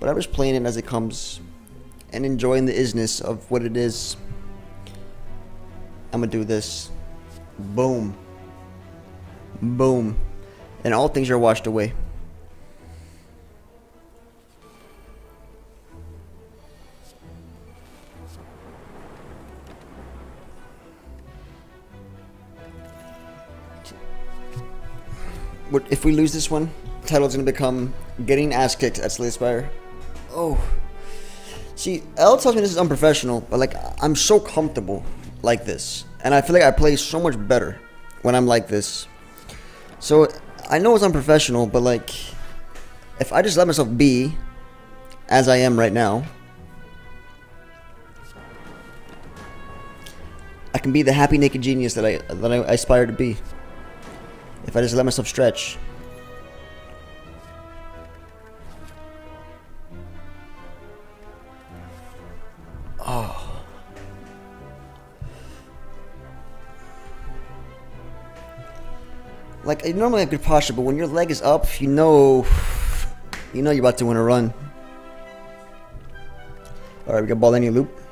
But I'm just playing it as it comes and enjoying the isness of what it is. I'm gonna do this. Boom. Boom. And all things are washed away. If we lose this one, title's gonna become getting ass kicked at Slay Spire. Oh. See, L tells me this is unprofessional, but like I'm so comfortable like this, and I feel like I play so much better when I'm like this. So I know it's unprofessional, but like if I just let myself be as I am right now, I can be the happy naked genius that I that I aspire to be. If I just let myself stretch. Oh. Like I normally have good posture, but when your leg is up, you know, you know you're about to win a run. All right, we got ball any loop.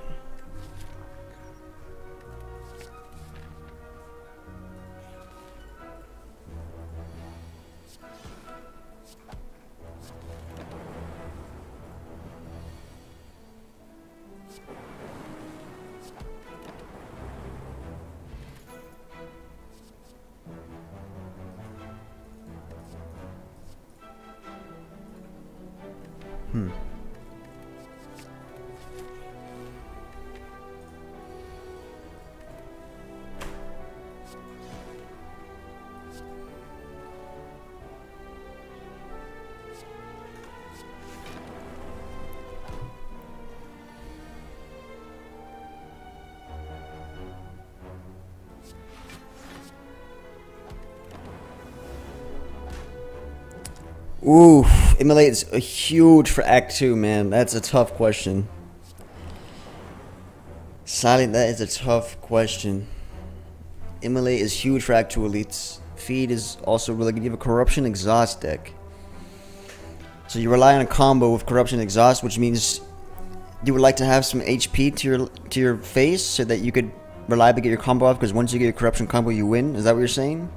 Ooh, immolate is a huge for Act Two, man. That's a tough question. Silent, that is a tough question. Immolate is huge for Act Two elites. Feed is also really good. You have a Corruption Exhaust deck. So you rely on a combo with Corruption Exhaust, which means you would like to have some HP to your to your face so that you could reliably get your combo off. Because once you get your Corruption combo, you win. Is that what you're saying?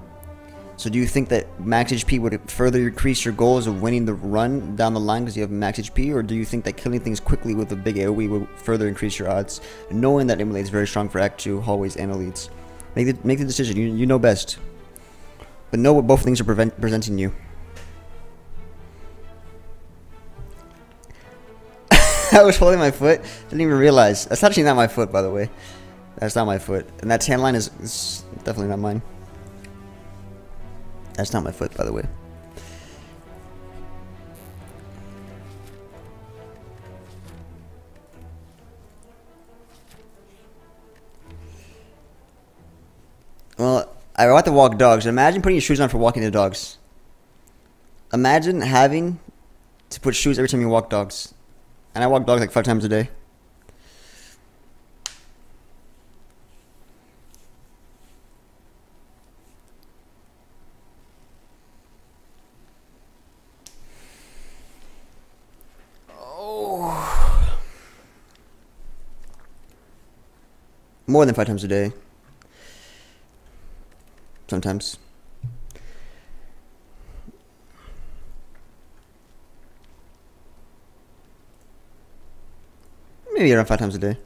So do you think that max HP would further increase your goals of winning the run down the line because you have max HP, or do you think that killing things quickly with a big AoE would further increase your odds, knowing that Immolate is very strong for Act 2, hallways, and elites? Make the, make the decision, you, you know best. But know what both things are prevent, presenting you. I was holding my foot, didn't even realize. That's actually not my foot, by the way. That's not my foot. And that tan line is, is definitely not mine. That's not my foot, by the way. Well, I want to walk dogs. Imagine putting your shoes on for walking the dogs. Imagine having to put shoes every time you walk dogs. And I walk dogs like five times a day. More than five times a day. Sometimes. Maybe around five times a day.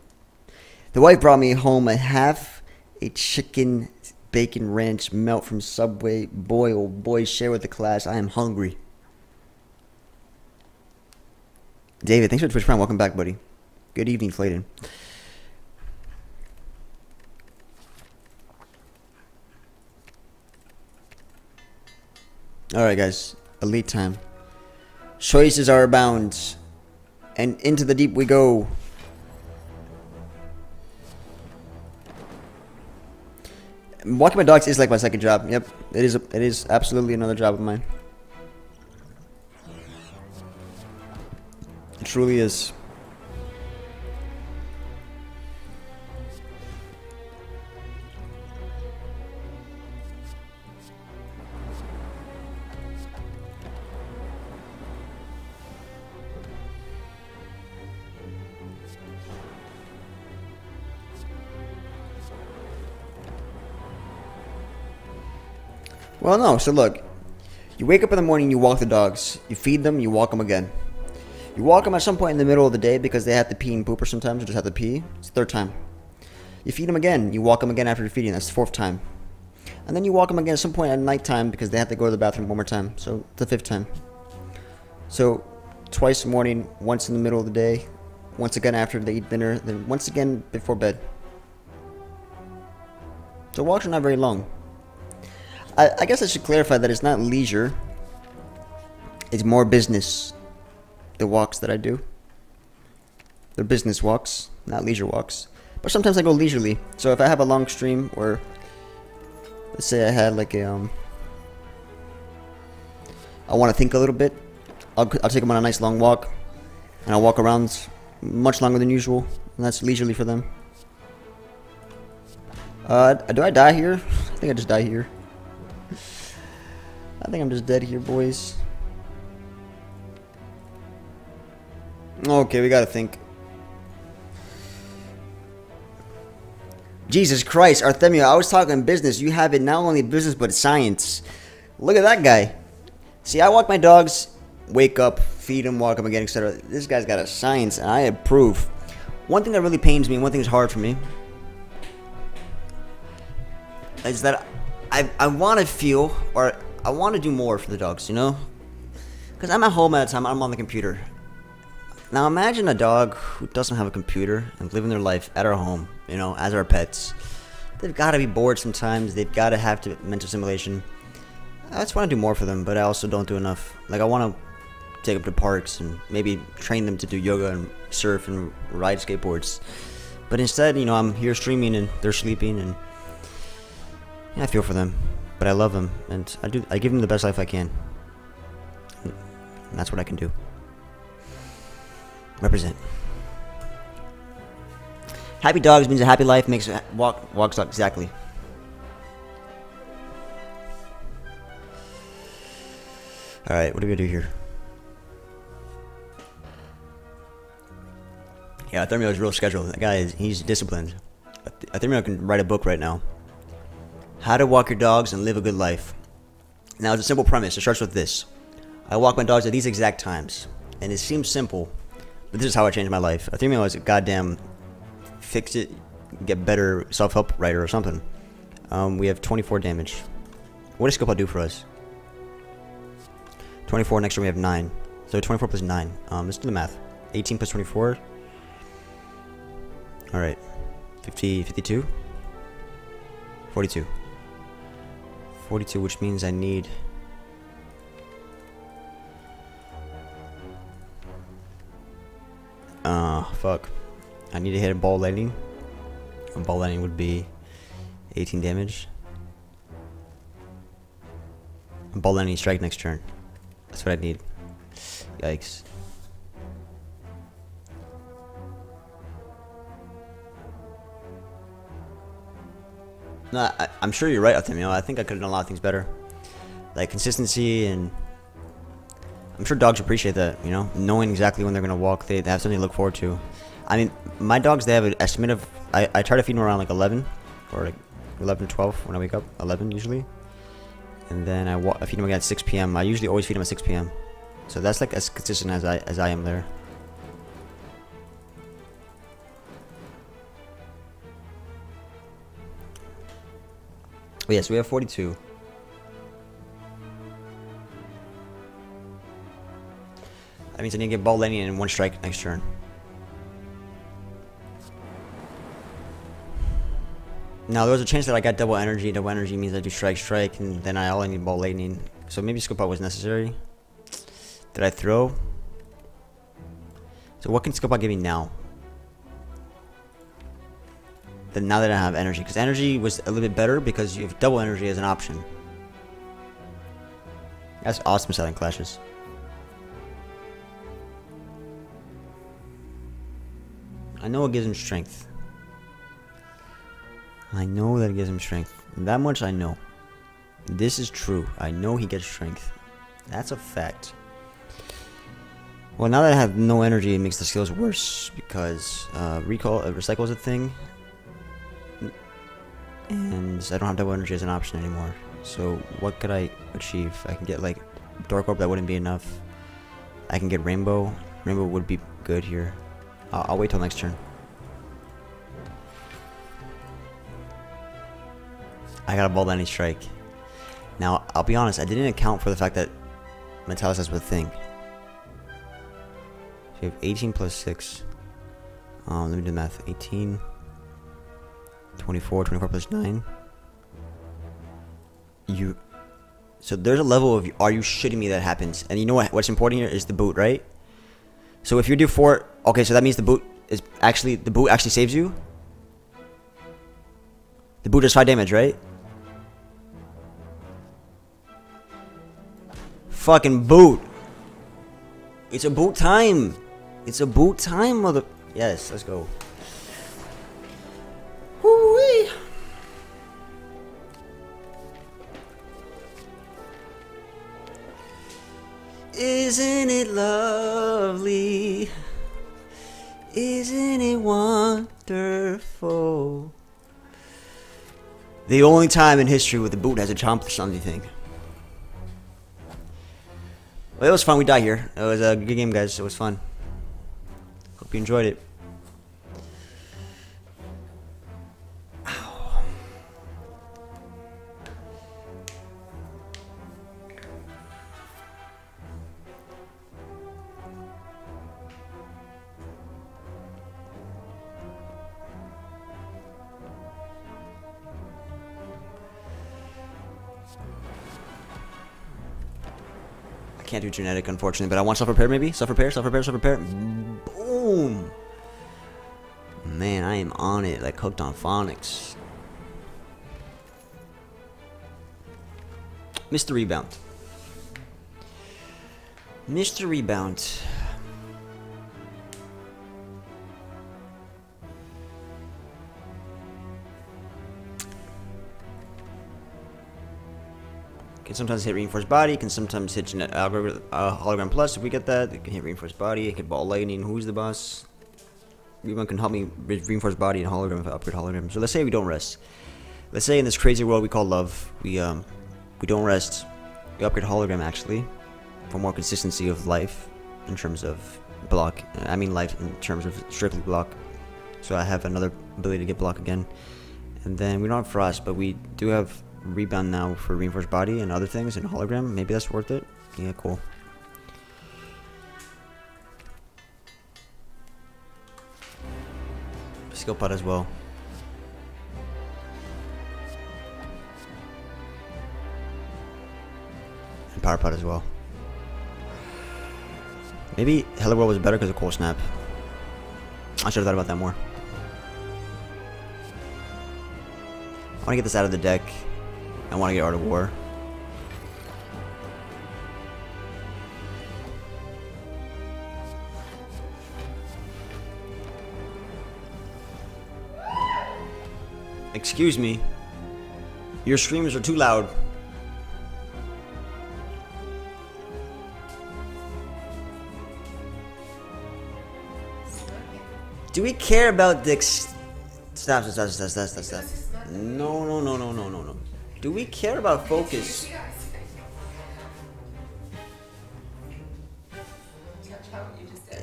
The wife brought me home a half a chicken bacon ranch melt from Subway. Boy, oh boy, share with the class. I am hungry. David, thanks for Twitch Prime. Welcome back, buddy. Good evening, Flayden. Alright, guys. Elite time. Choices are abound. And into the deep we go. Walking my dogs is like my second job. Yep, it is. It is absolutely another job of mine. It truly is. Well, no. So look, you wake up in the morning, you walk the dogs, you feed them, you walk them again. You walk them at some point in the middle of the day because they have to pee and poop or sometimes, or just have to pee. It's the third time. You feed them again. You walk them again after you're feeding. That's the fourth time. And then you walk them again at some point at night time because they have to go to the bathroom one more time. So it's the fifth time. So twice in the morning, once in the middle of the day, once again after they eat dinner, then once again before bed. So walks are not very long. I, I guess I should clarify that it's not leisure. It's more business. The walks that I do. They're business walks, not leisure walks. But sometimes I go leisurely. So if I have a long stream or let's say I had like a um I want to think a little bit, I'll, I'll take them on a nice long walk and I'll walk around much longer than usual and that's leisurely for them. Uh, do I die here? I think I just die here. I think I'm just dead here, boys. Okay, we gotta think. Jesus Christ, Artemio, I was talking business. You have it not only business, but science. Look at that guy. See, I walk my dogs, wake up, feed them, walk them again, etc. This guy's got a science, and I approve. One thing that really pains me, one thing that's hard for me, is that I, I want to feel, or I want to do more for the dogs, you know? Because I'm at home at a time, I'm on the computer. Now imagine a dog who doesn't have a computer and living their life at our home, you know, as our pets. They've got to be bored sometimes. They've got to have to mental simulation. I just want to do more for them, but I also don't do enough. Like I want to take them to parks and maybe train them to do yoga and surf and ride skateboards. But instead, you know, I'm here streaming and they're sleeping and yeah, I feel for them. But I love him, and I do I give him the best life I can. And that's what I can do. Represent. Happy dogs means a happy life makes walk walks up exactly. All right, what are we gonna do here? Yeah, Thermio is real scheduled. That guy is he's disciplined. I th Thermio can write a book right now. How to walk your dogs and live a good life. Now, it's a simple premise. It starts with this: I walk my dogs at these exact times, and it seems simple, but this is how I changed my life. Thermio is a goddamn fix it, get better self-help writer or something. Um, we have 24 damage. What does Scopa do for us? 24, next turn we have 9. So 24 plus 9. Um, let's do the math. 18 plus 24. Alright. 50, 52? 42. 42, which means I need... Uh, fuck. I need to hit a ball lightning. A ball lightning would be 18 damage. A ball lightning strike next turn. That's what I need. Yikes. No, I, am sure you're right, Artemio. I think I could have done a lot of things better. Like consistency and... I'm sure dogs appreciate that, you know? Knowing exactly when they're going to walk, they, they have something to look forward to. I mean, my dogs, they have an estimate of... I, I try to feed them around like 11, or like 11, 12 when I wake up. 11 usually. And then I, I feed them again at 6 p.m. I usually always feed them at 6 p.m. So that's like as consistent as I, as I am there. But yes, we have 42. That means I need to get ball lightning in one strike next turn. Now there was a chance that I got double energy. Double energy means I do strike, strike, and then I only need ball lightning. So maybe scope out was necessary. Did I throw? So what can scope out give me now? Then now that I have energy, because energy was a little bit better because you have double energy as an option. That's awesome selling clashes. I know it gives him strength. I know that it gives him strength. That much I know. This is true. I know he gets strength. That's a fact. Well, now that I have no energy, it makes the skills worse because uh, recall, uh, recycle a thing, and I don't have double energy as an option anymore. So what could I achieve? I can get like Dark Orb, that wouldn't be enough. I can get Rainbow. Rainbow would be good here. I'll, I'll wait till next turn. I got a Ball Lightning Strike. Now, I'll be honest, I didn't account for the fact that Metalis has a thing. So you have 18 plus 6. Um, let me do the math. 18, 24, 24 plus 9. You. So there's a level of are you shitting me that happens. And you know what? What's important here is the boot, right? So if you do 4. Okay, so that means the boot is actually. The boot actually saves you? The boot does 5 damage, right? Fucking boot. It's a boot time. It's a boot time, mother. Yes, let's go. Isn't it lovely? Isn't it wonderful? The only time in history where the boot has accomplished anything. Well, it was fun. We died here. It was a good game, guys. It was fun. Hope you enjoyed it. Can't do genetic, unfortunately, but I want self-repair, maybe? Self-repair, self-repair, self-repair. Boom! Man, I am on it, like hooked on phonics. Mr. Rebound. Mr. Rebound. Can sometimes hit reinforced body. Can sometimes hit genetic algorithm, uh, hologram plus. If we get that, it can hit reinforced body. It can ball lightning. Who's the boss? Rebound can help me with reinforced body and hologram if I upgrade hologram. So let's say we don't rest. Let's say in this crazy world we call love, we um we don't rest. We upgrade hologram actually for more consistency of life in terms of block. I mean life in terms of strictly block. So I have another ability to get block again. And then we don't have frost, but we do have rebound now for reinforced body and other things and hologram. Maybe that's worth it. Yeah, cool. Skill pot as well. And power pot as well. Maybe Hello World was better because of Cold Snap. I should have thought about that more. I want to get this out of the deck. I want to get Art of War. Excuse me. Your screams are too loud. Do we care about dicks? Stop, stop, stop, stop, stop, stop. No, no, no, no, no, no, no. Do we care about focus?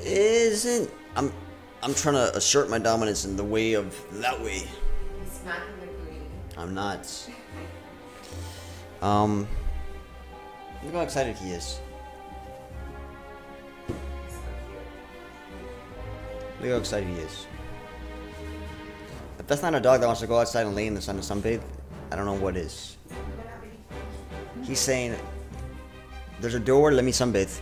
Isn't I'm I'm trying to assert my dominance in the way of that way. I'm not. Um Look how excited he is. Look how excited he is. If that's not a dog that wants to go outside and lay in the sun and sunbathe, I don't know what is. He's saying, there's a door, let me sunbathe.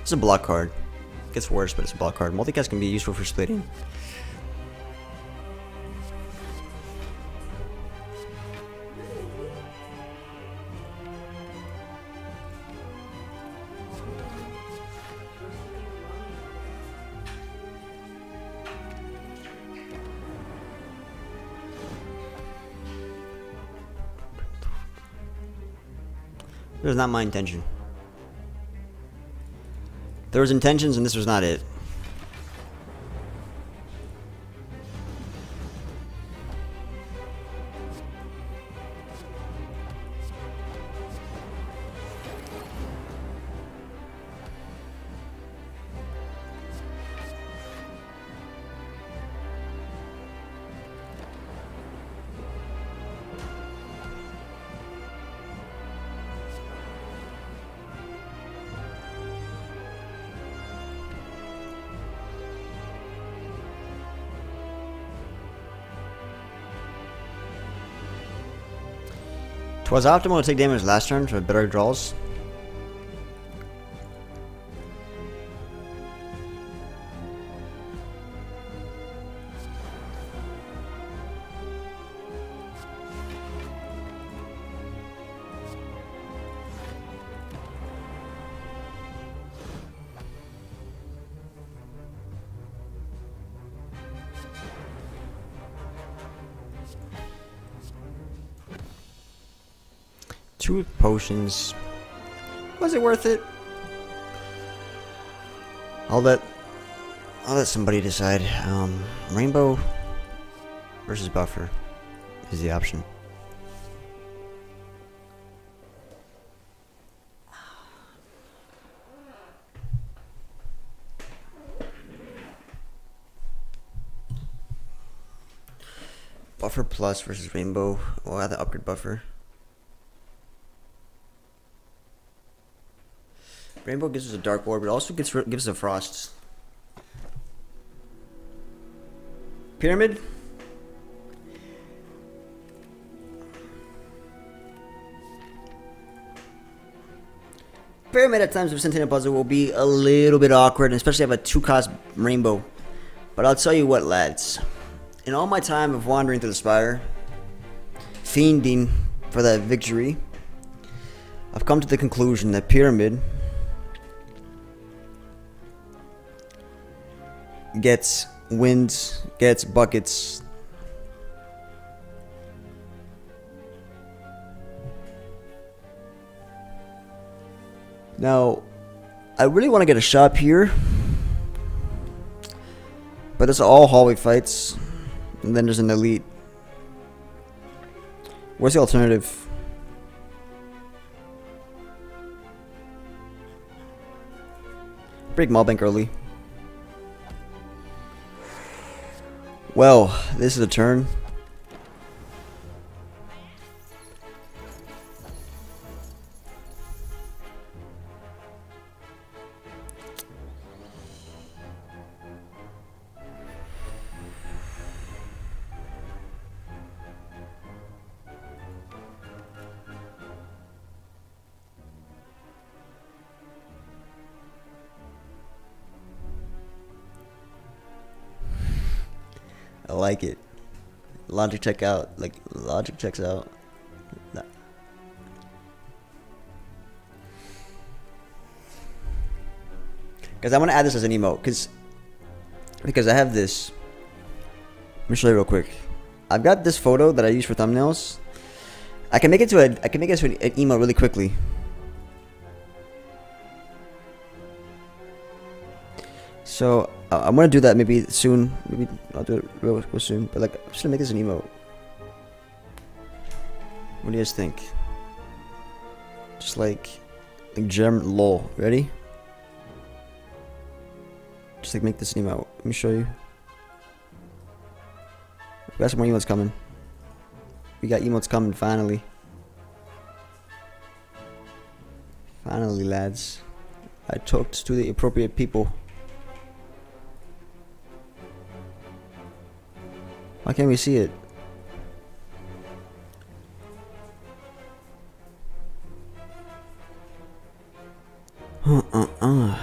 It's a block card. It gets worse, but it's a block card. Multicast can be useful for splitting. It was not my intention. There was intentions and this was not it. Twas optimal to take damage last turn for better draws. Was it worth it? I'll let I'll let somebody decide. Um, rainbow versus buffer is the option. Buffer plus versus rainbow. We'll add the upgrade buffer. Rainbow gives us a dark orb, but also gives gives us a frost. Pyramid. Pyramid at times with Centennial Puzzle will be a little bit awkward, especially if I have a two-cost rainbow. But I'll tell you what, lads. In all my time of wandering through the spire, fiending for that victory, I've come to the conclusion that Pyramid gets wins, gets buckets. Now, I really want to get a shop here. But it's all hallway fights. And then there's an elite. Where's the alternative? Break Maw Bank early. Well, this is a turn. Like it. Logic check out. Like logic checks out. Because I want to add this as an emote. Because because I have this. Let me show you real quick. I've got this photo that I use for thumbnails. I can make it to a I can make it to an, an emote really quickly. So uh, I'm gonna do that maybe soon. Maybe I'll do it real, real soon. But like, I'm just gonna make this an emote. What do you guys think? Just like, like gem lol. Ready? Just like make this an emote. Let me show you. We got some more emotes coming. We got emotes coming finally. Finally, lads. I talked to the appropriate people. Why can't we see it? Uh, uh, uh.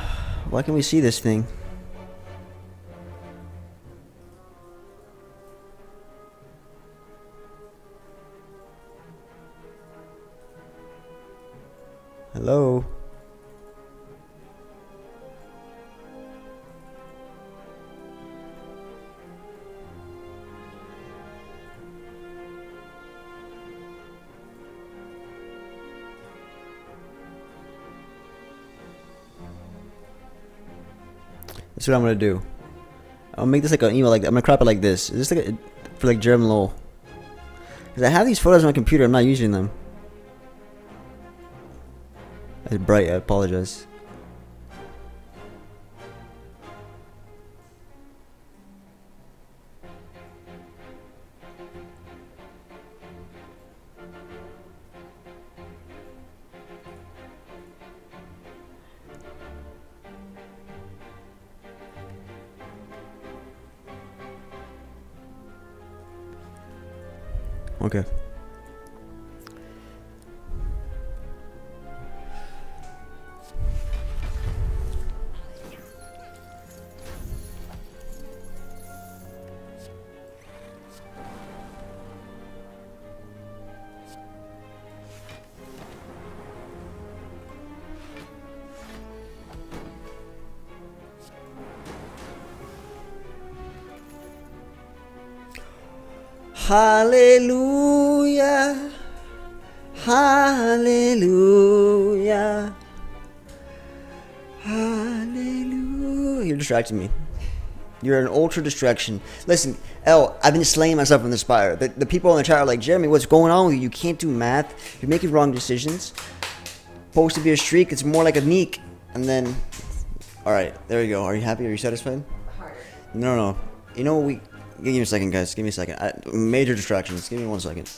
Why can't we see this thing? Hello? That's what I'm gonna do. I'll make this like an email like. I'm gonna crop it like this. Is this like a, for like German lol? Cause I have these photos on my computer. I'm not using them. It's bright. I apologize. Okay. Hallelujah. Hallelujah. Hallelujah. You're distracting me. You're an ultra distraction. Listen, L, I've been slaying myself in the spire. The, the people in the chat are like, Jeremy, what's going on with you? You can't do math. You're making wrong decisions. Supposed to be a streak, it's more like a neek. And then, all right, there you go. Are you happy? Are you satisfied? Harder. No, no. You know what we? Give me a second, guys. Give me a second. I, major distractions. Give me one second.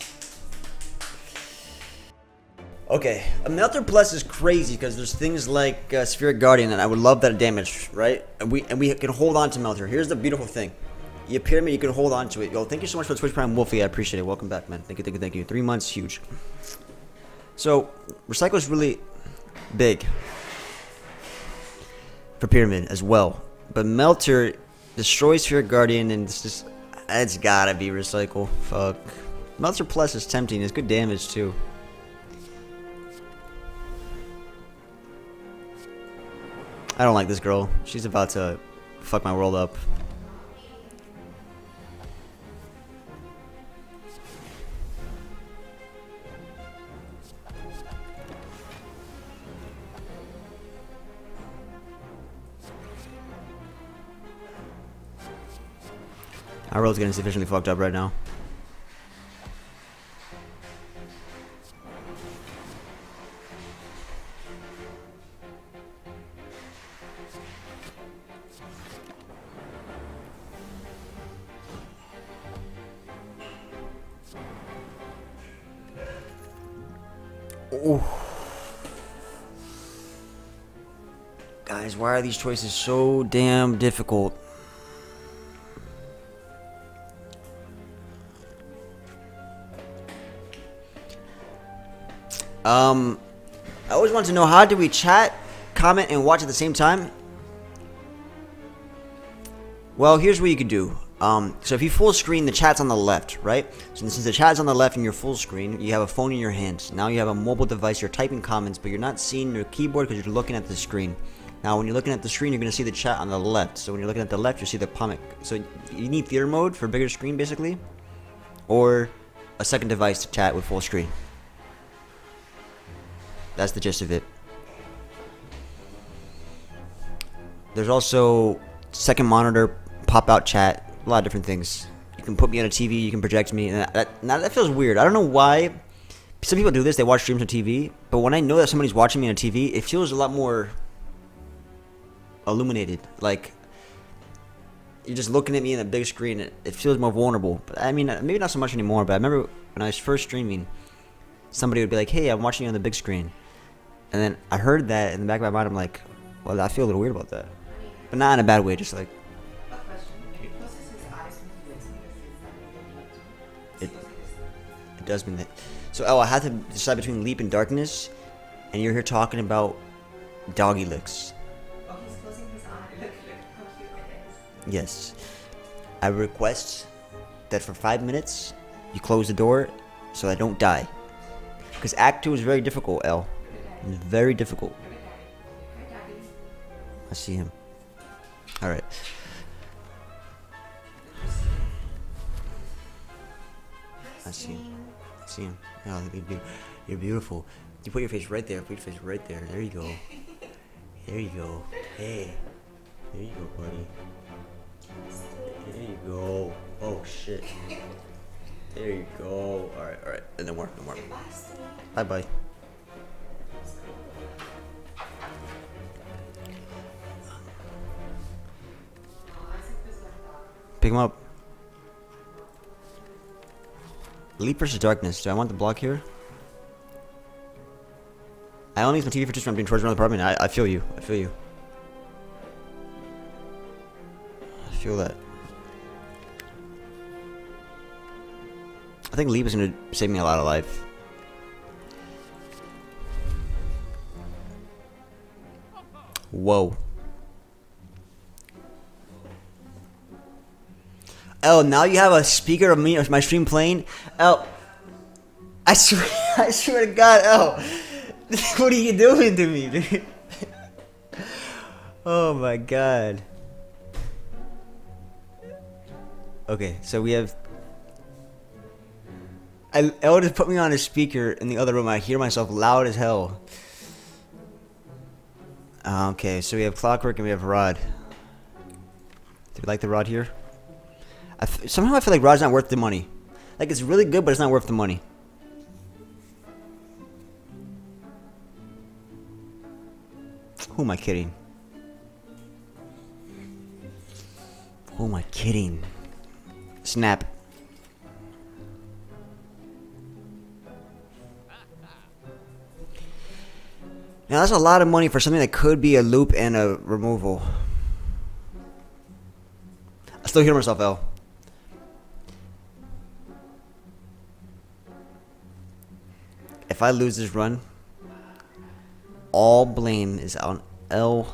Okay, Melter Plus is crazy because there's things like uh, Spheric Guardian, and I would love that damage, right? And we and we can hold on to Melter. Here's the beautiful thing: you pyramid, you can hold on to it. Yo, thank you so much for the Twitch Prime Wolfie. I appreciate it. Welcome back, man. Thank you, thank you, thank you. Three months, huge. So, Recycle is really big for Pyramid as well, but Melter destroys Spheric Guardian, and it's just it's gotta be Recycle. Fuck. Melter Plus is tempting. It's good damage too. I don't like this girl. She's about to fuck my world up. Our world's getting sufficiently fucked up right now. Guys, why are these choices so damn difficult? Um, I always want to know how do we chat, comment, and watch at the same time? Well, here's what you could do. Um, so if you full screen, the chat's on the left, right? So since the chat's on the left and you're full screen, you have a phone in your hands. Now you have a mobile device, you're typing comments, but you're not seeing your keyboard because you're looking at the screen. Now when you're looking at the screen, you're going to see the chat on the left. So when you're looking at the left, you see the comic. So you need theater mode for bigger screen, basically. Or a second device to chat with full screen. That's the gist of it. There's also second monitor, pop out chat, a lot of different things. You can put me on a TV, you can project me, and that, now that feels weird. I don't know why. Some people do this; they watch streams on TV. But when I know that somebody's watching me on TV, it feels a lot more illuminated. Like you're just looking at me in a big screen. It, it feels more vulnerable. But I mean, maybe not so much anymore. But I remember when I was first streaming, somebody would be like, "Hey, I'm watching you on the big screen," and then I heard that in the back of my mind. I'm like, "Well, I feel a little weird about that," but not in a bad way. Just like A question. He closes his eyes when he wakes because he's not looking up to me. It- it does mean that. So, oh, I had to decide between Leap and Darkness, and you're here talking about doggy licks. Oh, he's closing his eye. Look, look how cute it is. Yes. I request that for five minutes you close the door so I don't die. Because Act 2 is very difficult, L. It's very difficult. I see him. Alright. I see him. I see him. Oh, you're, be- you're beautiful. You put your face right there. Put your face right there. There you go. There you go. Hey. There you go, buddy. There you go. Oh, shit. There you go. Alright, alright. And then more, no more. Bye bye. Pick him up. Leap versus Darkness. Do I want the block here? I only use my TV for just when I'm towards the apartment. I, I feel you. I feel you. I feel that. I think Leap is gonna save me a lot of life. Whoa. Oh, now you have a speaker of me of my stream playing. Oh, I swear, I swear to God, oh, what are you doing to me, dude? oh my God. Okay, so we have I, El just put me on a speaker in the other room. I hear myself loud as hell. Okay, so we have clockwork and we have rod. Do we like the rod here? I somehow I feel like rod's not worth the money. Like it's really good, but it's not worth the money. Who am I kidding? Who am I kidding? Snap. Now that's a lot of money for something that could be a loop and a removal. I still hear myself, L. If I lose this run, all blame is on L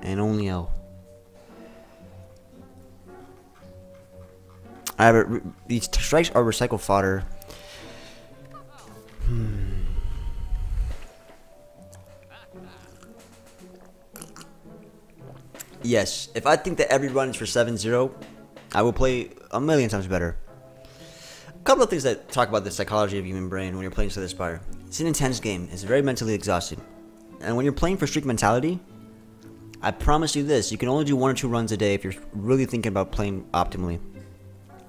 and only L. I have these strikes are recycle fodder. Hmm. Yes, if I think that every run is for 7-0, I will play a million times better. Couple of things that talk about the psychology of human brain when you're playing Slay the Spire. It's an intense game. It's very mentally exhausting. And when you're playing for streak mentality, I promise you this, you can only do one or two runs a day if you're really thinking about playing optimally.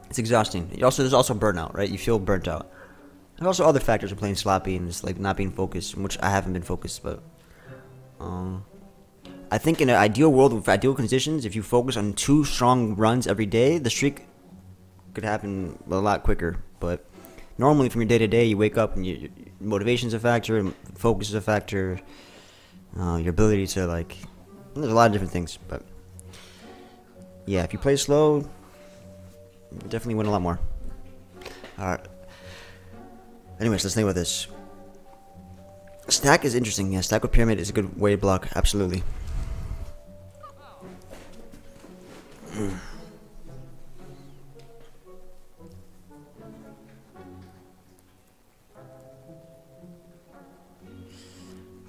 It's exhausting. You also There's also burnout, right? You feel burnt out. There's also other factors of playing sloppy and just like not being focused, which I haven't been focused, but um, I think in an ideal world with ideal conditions, if you focus on two strong runs every day, the streak could happen a lot quicker. But normally, from your day to day, you wake up and your, you, motivation's a factor, focus is a factor, uh, your ability to like. There's a lot of different things, but yeah, if you play slow, you definitely win a lot more. All right. Anyways, let's think about this. Stack is interesting. Yeah, stack with pyramid is a good way to block. Absolutely.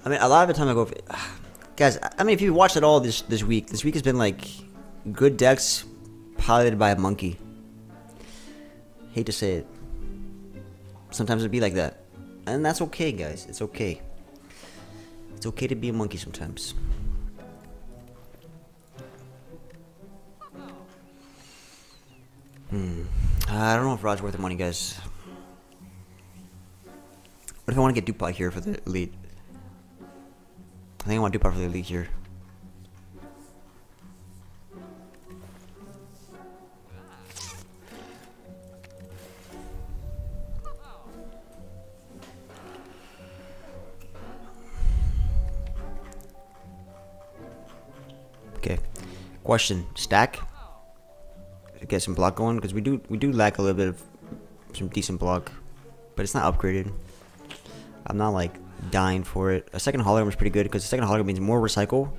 I mean, a lot of the time I go, guys. I mean, if you watched it all this this week, this week has been like good decks piloted by a monkey. Hate to say it. Sometimes it'd be like that, and that's okay, guys. It's okay. It's okay to be a monkey sometimes. Hmm. I don't know if Rod's worth the money, guys. What if I want to get Dupont here for the elite? I think I want for the elite here. Okay. Question. Stack? Get some block going because we do we do lack a little bit of some decent block, but it's not upgraded. I'm not like dying for it. A second hologram is pretty good because the second hologram means more recycle,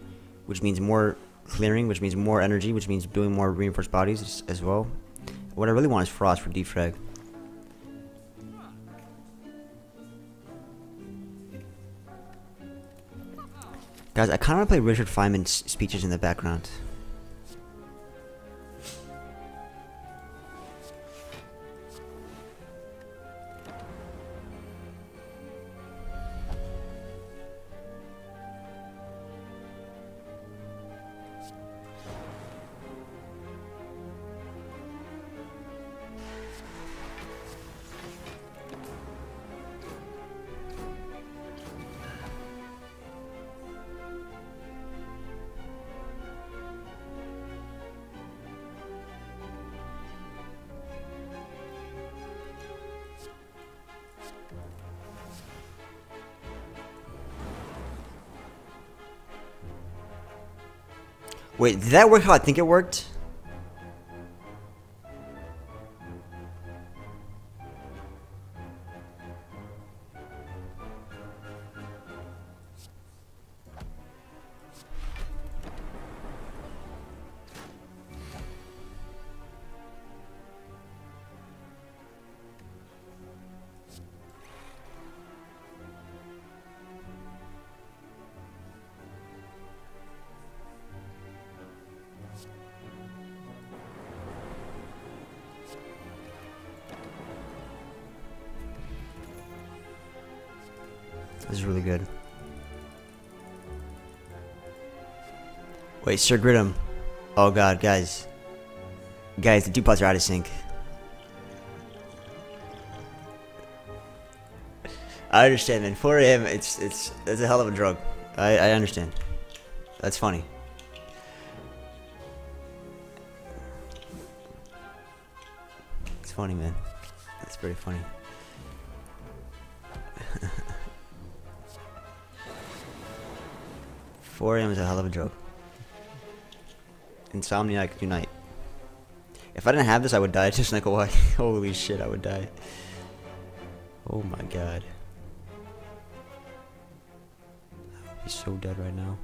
which means more clearing, which means more energy, which means doing more reinforced bodies as well. What I really want is frost for defrag. Guys, I kind of want to play Richard Feynman's speeches in the background. Wait, did that work how I think it worked? Sir Gridham. Oh god, guys. Guys, the two pots are out of sync. I understand, man. 4 a.m. It's it's it's a hell of a drug. I I understand. That's funny. It's funny, man. That's pretty funny. Four a.m. is a hell of a drug. Insomniac unite. If I didn't have this, I would die just like a. Holy shit, I would die. Oh my god. I would be so dead right now.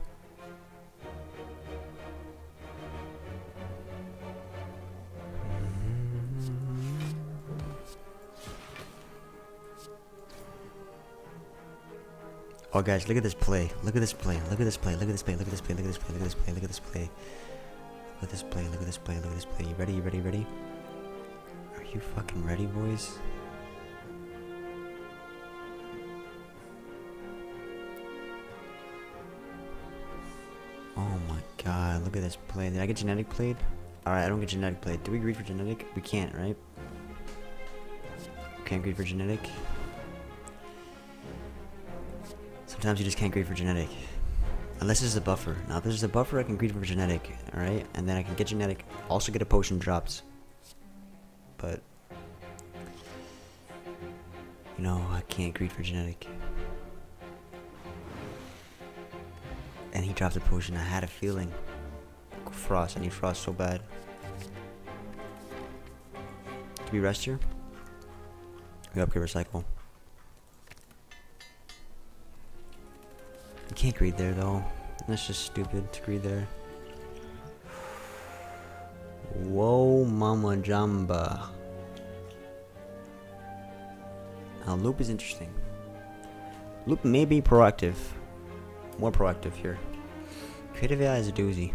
Oh guys. Look at this play. Look at this play. Look at this play. Look at this play. Look at this play. Look at this play. Look at this play. Look at this play. Look at this play. Look at this play. Look at this play. You ready? You ready? Ready? Are you fucking ready, boys? Oh my god, look at this play. Did I get genetic played? Alright, I don't get genetic played. Do we agree for genetic? We can't, right? Can't agree for genetic. Sometimes you just can't grade for genetic. Unless this is a buffer. Now if this is a buffer, I can grade for genetic, alright? And then I can get genetic, also get a potion drops. But, you know, I can't grade for genetic. And he dropped a potion, I had a feeling. Frost, I need frost so bad. Can we rest here? We upgrade recycle. Can't greed there though. That's just stupid to greed there. Whoa, Mama Jamba. Now, loop is interesting. Loop may be proactive. More proactive here. Creative AI is a doozy.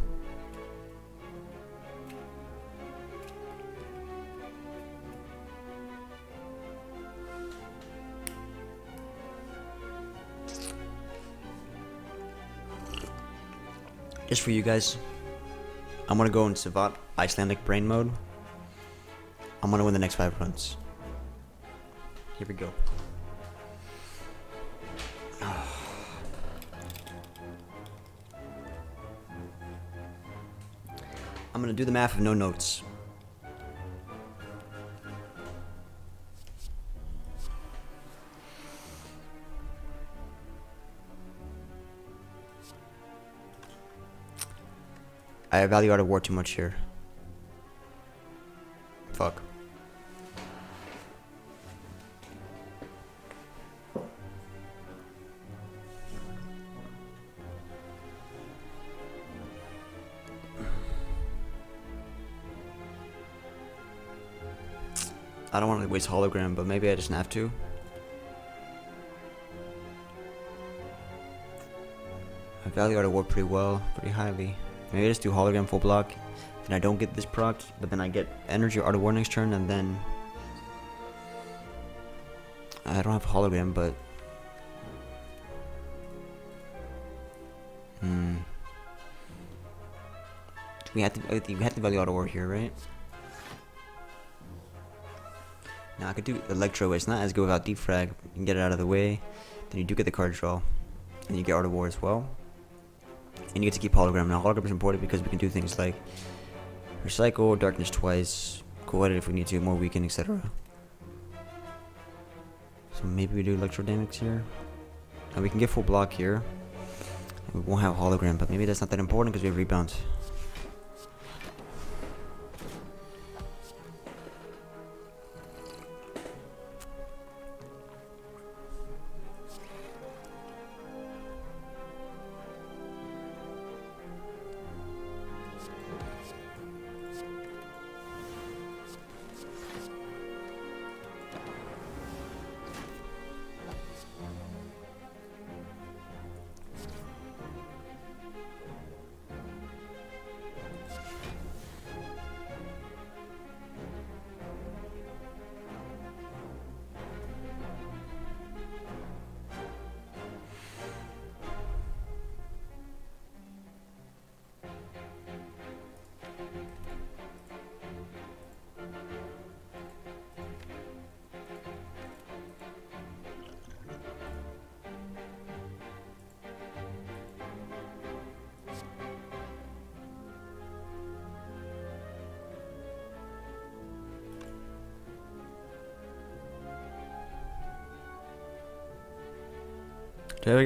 Just for you guys, I'm gonna go in Savant Icelandic brain mode. I'm gonna win the next five runs. Here we go. I'm gonna do the math with no notes. I value Art of War too much here. Fuck. I don't want to waste hologram, but maybe I just have to. I value Art of War pretty well, pretty highly. Maybe I just do hologram full block, then I don't get this proc, but then I get energy art of war next turn, and then I don't have hologram, but hmm. We have to we have to value Art of War here, right? Now I could do electro. It's not as good without defrag. You can get it out of the way. Then you do get the card draw, and you get art of war as well and you get to keep hologram. Now hologram is important because we can do things like recycle, darkness twice, go at it if we need to, more weaken, etc. So maybe we do electrodynamics here. And we can get full block here. We won't have hologram, but maybe that's not that important because we have rebound.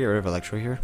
Get rid of Electro here?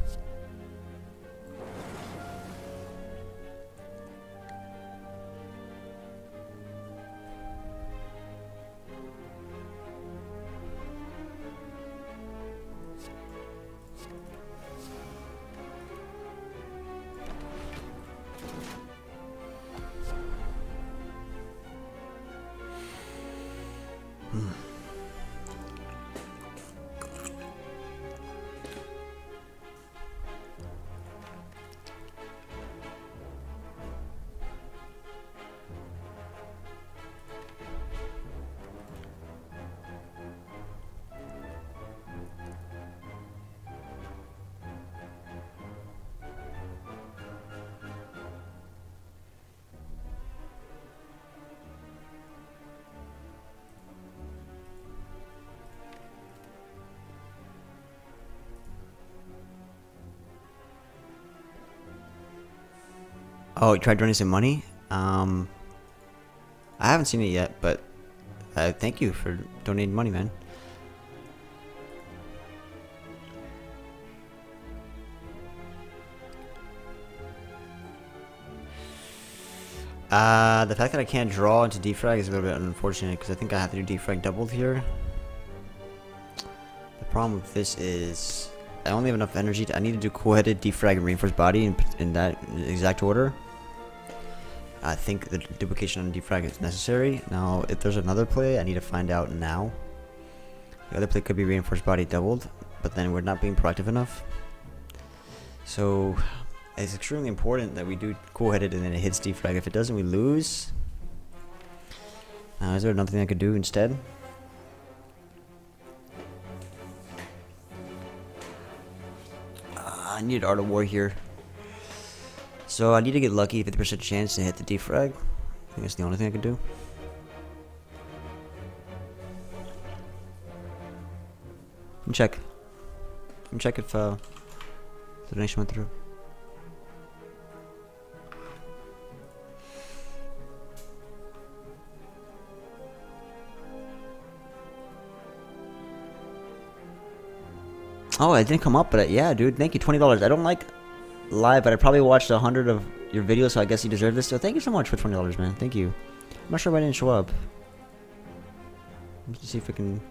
Oh, you tried donating some money? Um, I haven't seen it yet, but uh, thank you for donating money, man. Uh, the fact that I can't draw into defrag is a little bit unfortunate because I think I have to do defrag doubled here. The problem with this is I only have enough energy. To, I need to do cool-headed, defrag, and reinforced body in, in that exact order. I think the duplication on defrag is necessary. Now, if there's another play, I need to find out now. The other play could be reinforced body doubled, but then we're not being proactive enough. So, it's extremely important that we do cool-headed and then it hits defrag. If it doesn't, we lose. Now, is there another thing I could do instead? Uh, I need Art of War here. So I need to get lucky, 50% chance to hit the defrag. I think that's the only thing I can do. And check. And check if uh, the donation went through. Oh, it didn't come up, but uh, yeah, dude, thank you, $20. I don't like live, but I probably watched a hundred of your videos, so I guess you deserve this. So thank you so much for twenty dollars, man. Thank you. I'm not sure why I didn't show up. Let's see if I can.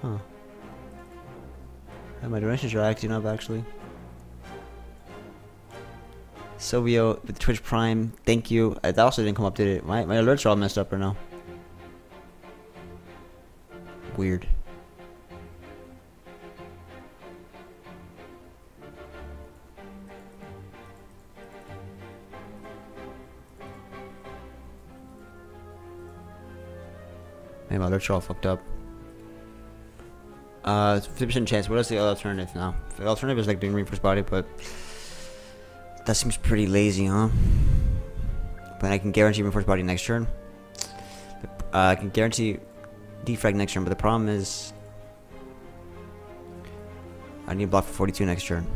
Huh. my donations are acting up actually. Silvio with Twitch Prime, thank you. That also didn't come up, did it? My, my alerts are all messed up right now. Weird. Maybe my are all fucked up. Uh, 50% chance. What is the alternative now? The alternative is like doing reinforced body, but that seems pretty lazy, huh? But I can guarantee reinforced body next turn. Uh, I can guarantee defrag next turn, but the problem is I need block for 42 next turn.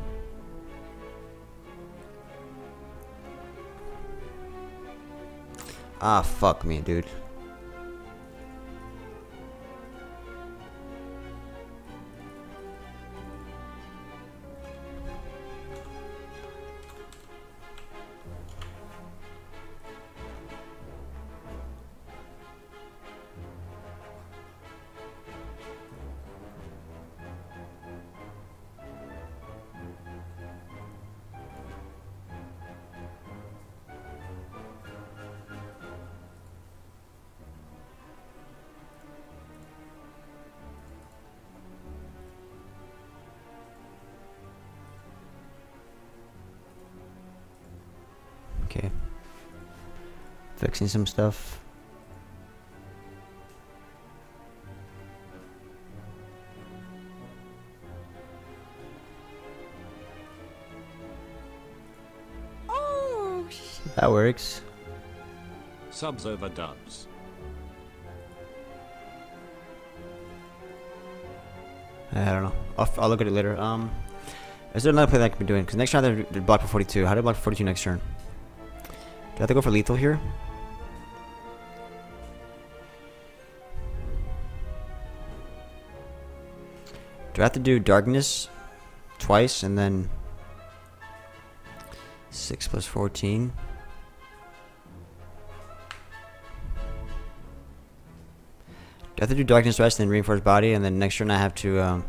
Ah, fuck me, dude. Fixing some stuff. Oh, that works. Subs over dubs. I don't know. I'll, I'll look at it later. Um, is there another play that I can be doing? Because next turn I block for 42. How do I block for 42 next turn? Do I have to go for lethal here? Do I have to do darkness twice and then 6 plus 14? Do I have to do darkness twice and then reinforce body and then next turn I have to um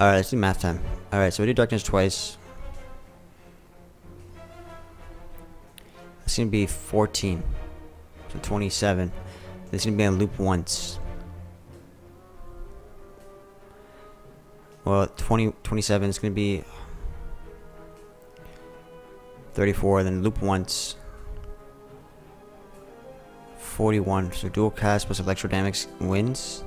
Alright, let's do math time. Alright, so we do darkness twice. That's gonna be 14. So 27. This is gonna be on loop once. Well, 20, 27 is gonna be 34, then loop once. 41. So dual cast plus electrodynamics wins.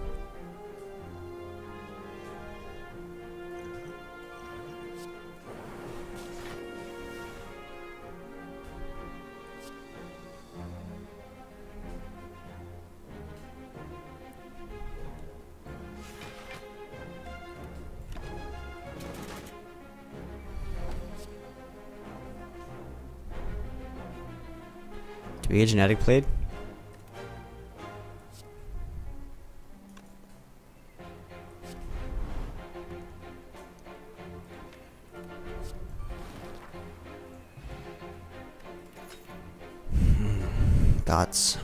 Genetic played? Hmm, Thoughts.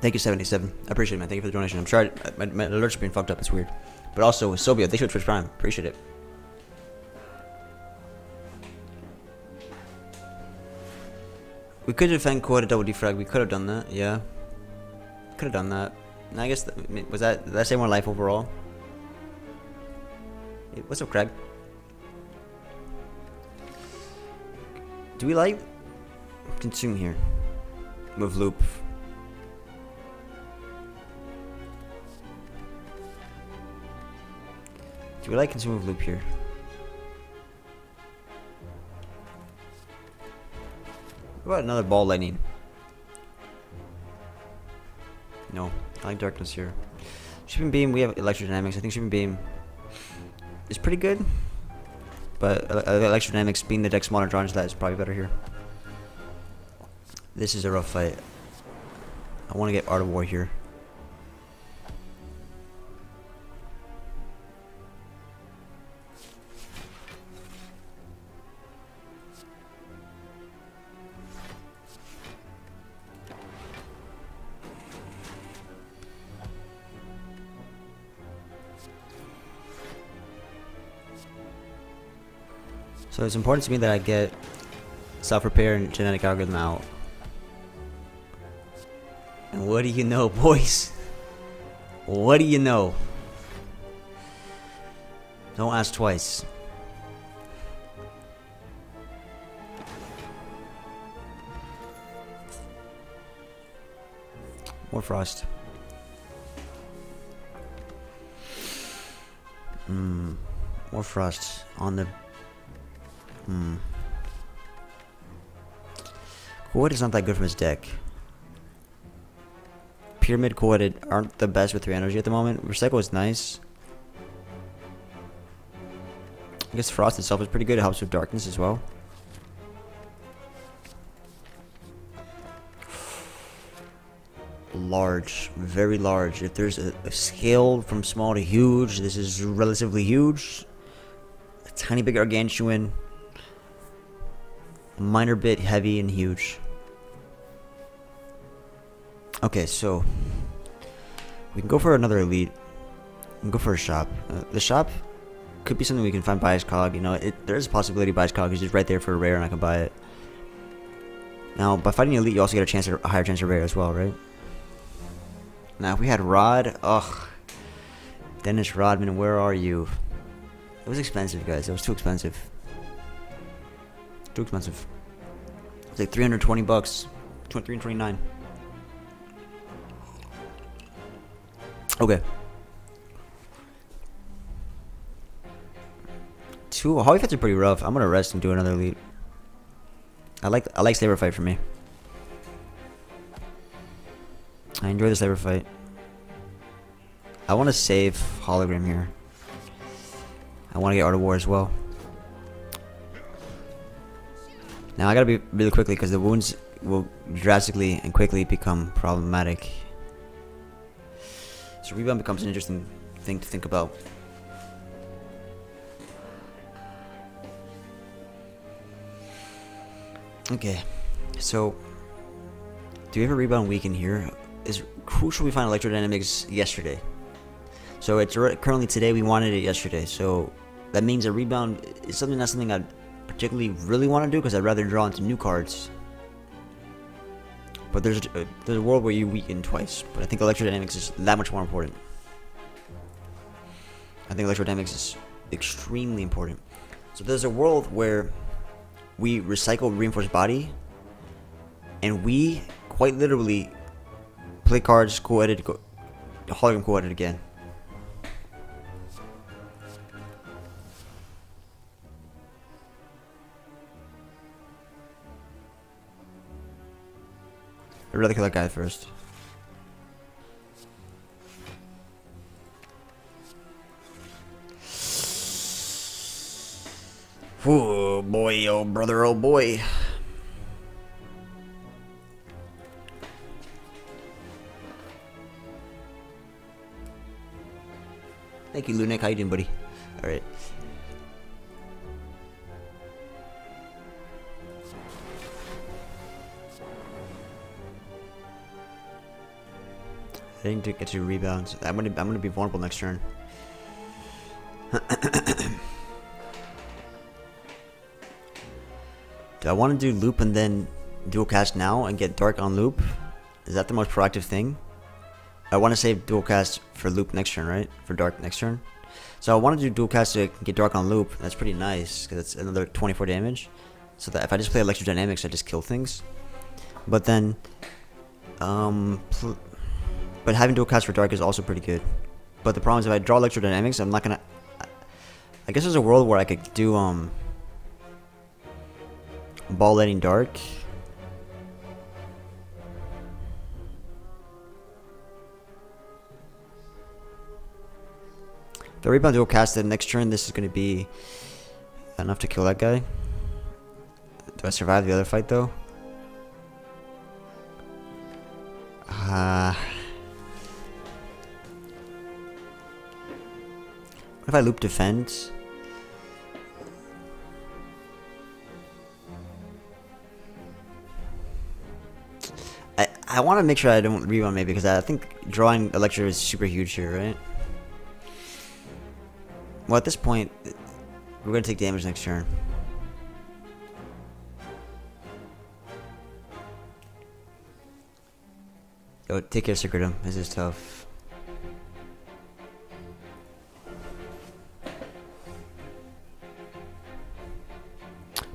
Thank you, 77. I appreciate it, man. Thank you for the donation. I'm sorry, my, my alerts are being fucked up. It's weird. But also, with Sobia, thanks for Twitch Prime. Appreciate it. We could defend quad a double defrag. We could have done that. Yeah. Could have done that. I guess that, was that did I say more life overall? Hey, what's up, Craig? Do we like consume here? Move loop. Do we like consume loop here? What about another ball lightning? No, I like darkness here. Sweeping Beam, we have electrodynamics. I think Sweeping Beam is pretty good, but uh, electrodynamics being the deck smaller drawn that is probably better here. This is a rough fight. I want to get Art of War here. It's important to me that I get self-repair and genetic algorithm out. And what do you know, boys? What do you know? Don't ask twice. More frost. Hmm. More frost on the Hmm. Koid is not that good from his deck. Pyramid Koid aren't the best with 3 energy at the moment. Recycle is nice. I guess Frost itself is pretty good. It helps with darkness as well. Large. Very large. If there's a, a scale from small to huge, this is relatively huge. A tiny big gargantuan minor bit heavy and huge. Okay, so we can go for another elite. We can go for a shop. Uh, the shop could be something we can find bias cog. You know, it, there is a possibility bias cog is just right there for a rare, and I can buy it. Now, by fighting elite, you also get a chance, a higher chance of rare as well, right? Now, if we had Rod, ugh, Dennis Rodman, where are you? It was expensive, guys. It was too expensive. Too expensive. It's like 320 bucks. 329. Okay. Two Holly fights are pretty rough. I'm gonna rest and do another lead. I like I like saber fight for me. I enjoy the saber fight. I want to save hologram here. I want to get Art of War as well. Now I gotta be really quickly because the wounds will drastically and quickly become problematic. So rebound becomes an interesting thing to think about. Okay, so do we have a rebound week in here? Is crucial we find electrodynamics yesterday. So it's currently today. We wanted it yesterday. So that means a rebound is something not something I particularly really want to do because I'd rather draw into new cards. But there's a, uh, there's a world where you weaken twice. But I think electrodynamics is that much more important. I think electrodynamics is extremely important. So there's a world where we recycle reinforced body, and we quite literally play cards co-edit, co- hologram co-edit again. I'd rather kill that guy first. Oh boy, oh brother, oh boy. Thank you, Lunik. How you doing, buddy? All I didn't get to rebounds. I'm gonna I'm gonna be vulnerable next turn. do I want to do loop and then dual cast now and get dark on loop? Is that the most proactive thing? I want to save dual cast for loop next turn, right? For dark next turn. So I want to do dual cast to get dark on loop. That's pretty nice because it's another 24 damage. So that if I just play electrodynamics, I just kill things. But then, um, but having dual cast for dark is also pretty good. But the problem is if I draw electrodynamics, I'm not gonna. I guess there's a world where I could do um. Ball lightning dark. The rebound dual cast the next turn. This is gonna be enough to kill that guy. Do I survive the other fight though? Uh, what if I loop defense? I, I want to make sure I don't rerun maybe because I think drawing Electro is super huge here, right? Well, at this point, we're going to take damage next turn. Yo, take care, Secretum. This is tough.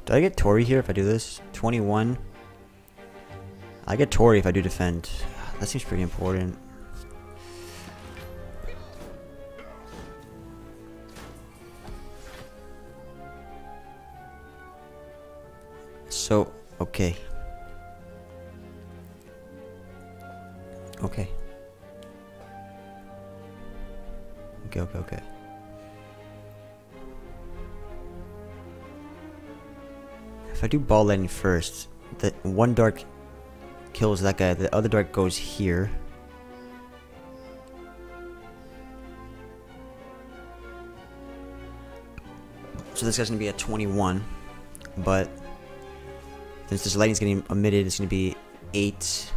Do I get Tori here if I do this? 21. I get Tori if I do defend. That seems pretty important. So, okay. Okay. Okay, okay, okay. If I do ball lightning first, the one dark kills that guy, the other dark goes here. So this guy's gonna be at 21, but since this lightning's getting emitted, it's gonna be 8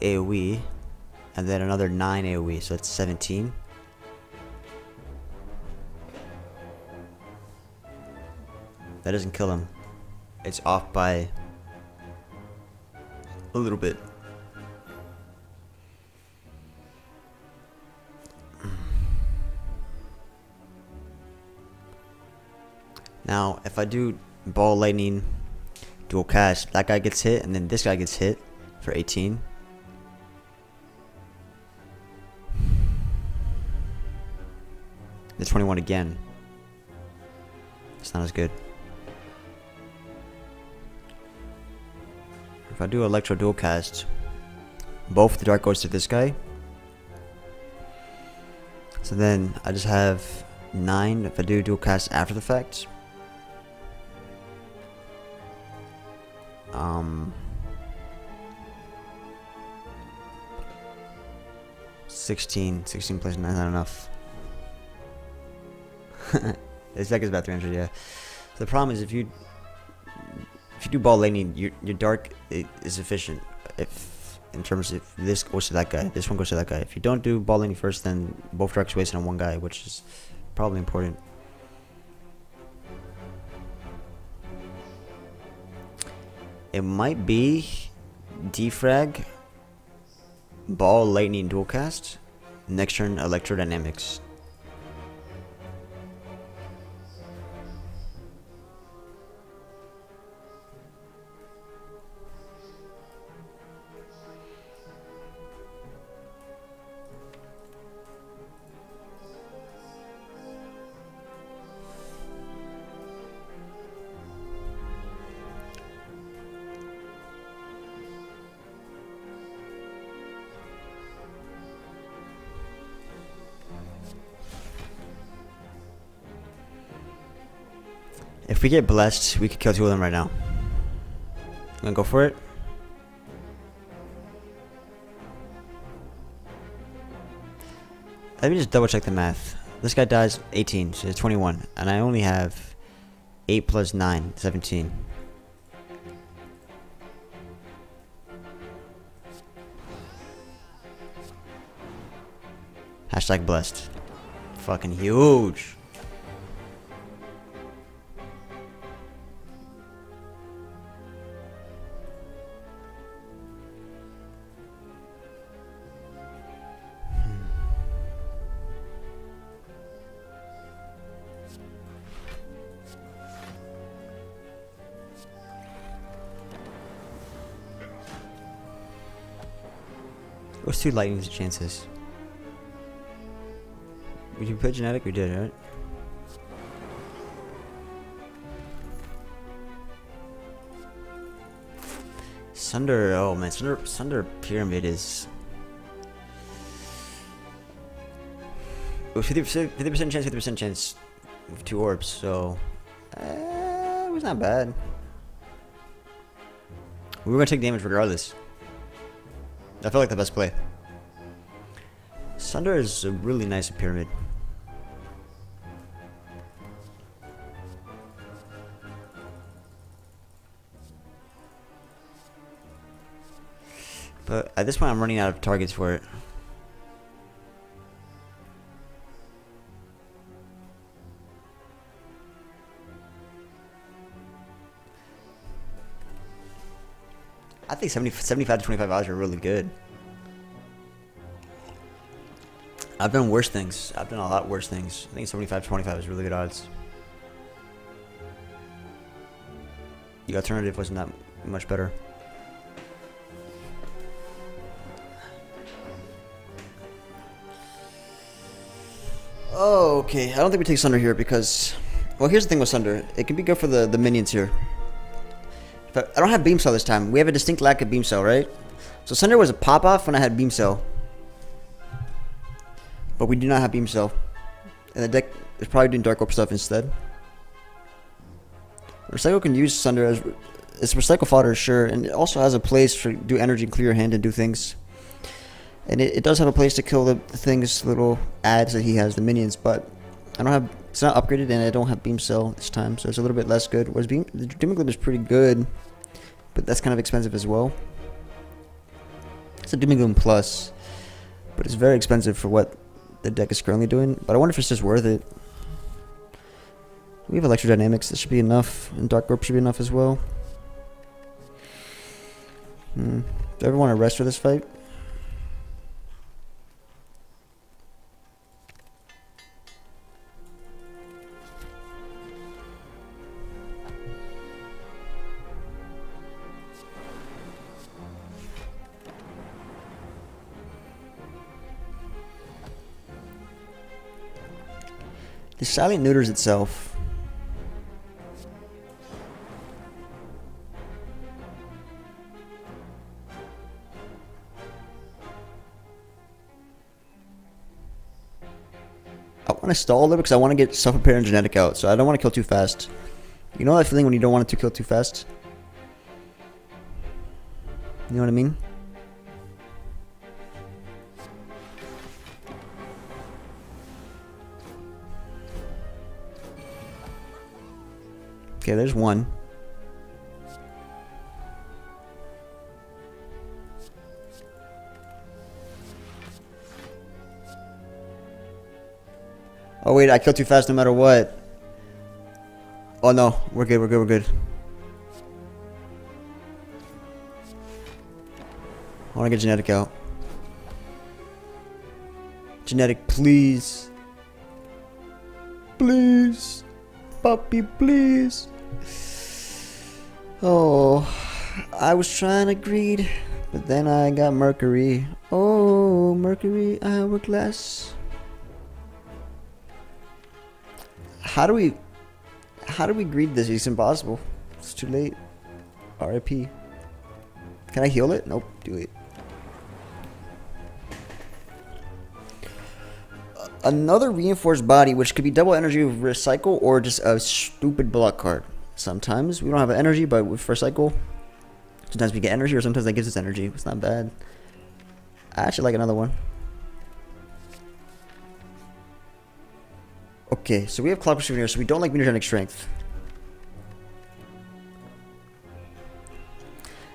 AoE, and then another 9 AoE, so that's 17. That doesn't kill him. It's off by a little bit. Now, if I do ball lightning dual cast, that guy gets hit, and then this guy gets hit for 18. The 21 again. It's not as good. If I do Electro Dual Cast, both the Dark goes to this guy. So then I just have 9 if I do Dual Cast after the fact. Um, sixteen. Sixteen plus nine. Not enough. this deck is about 300. Yeah. So the problem is if you if you do ball lightning, your your dark is efficient. If in terms of this goes to that guy, this one goes to that guy. If you don't do ball lightning first, then both darks wasted on one guy, which is probably important. It might be defrag, ball lightning dual cast, next turn electrodynamics. If we get blessed, we could kill two of them right now. I'm gonna go for it. Let me just double check the math. This guy dies 18, so it's 21. And I only have 8 plus 9, 17. Hashtag blessed. Fucking huge. What's two lightning's chances? We you put genetic? We did, right? Sunder, oh man, Sunder, Sunder Pyramid is... 50%, 50% chance, 50% chance of two orbs, so... Uh, it was not bad. We were gonna take damage regardless. I felt like the best play. Sunder is a really nice pyramid. But at this point, I'm running out of targets for it. I think 70, 75 to 25 hours are really good. I've done worse things. I've done a lot worse things. I think 75 to 25 is really good odds. The alternative wasn't that much better. Okay. I don't think we take Sunder here because... Well, here's the thing with Sunder. It can be good for the, the minions here. But I don't have Beam Cell this time. We have a distinct lack of Beam Cell, right? So Sunder was a pop-off when I had Beam Cell. But we do not have Beam Cell. And the deck is probably doing Dark Orb stuff instead. Recycle can use Sunder as... It's recycle fodder, sure. And it also has a place to do energy and clear your hand and do things. And it, it does have a place to kill the, the things, little ads that he has, the minions, but I don't have, it's not upgraded and I don't have Beam Cell this time, so it's a little bit less good. Whereas Beam, the Doom Gloom is pretty good, but that's kind of expensive as well. It's a Doom Gloom Plus, but it's very expensive for what the deck is currently doing, but I wonder if it's just worth it. We have Electrodynamics, this should be enough, and Dark Orb should be enough as well. Hmm. Do I ever want to rest for this fight? The silent neuters itself. I want to stall there because I want to get self repair and genetic out, so I don't want to kill too fast. You know that feeling when you don't want it to kill too fast? You know what I mean? Okay, there's one. Oh wait, I killed too fast no matter what. Oh no, we're good, we're good, we're good. I wanna get genetic out. Genetic, please. Please. Puppy, please. Oh, I was trying to greed, but then I got Mercury. Oh, Mercury hourglass. How do we, how do we greed this? It's impossible. It's too late. RIP. Can I heal it? Nope. Do it. Another reinforced body, which could be double energy recycle or just a stupid block card. Sometimes we don't have energy, but with cycle, sometimes we get energy, or sometimes that gives us energy. It's not bad. I actually like another one. Okay, so we have Clockwork Souvenir, so we don't like Mutagenic Strength.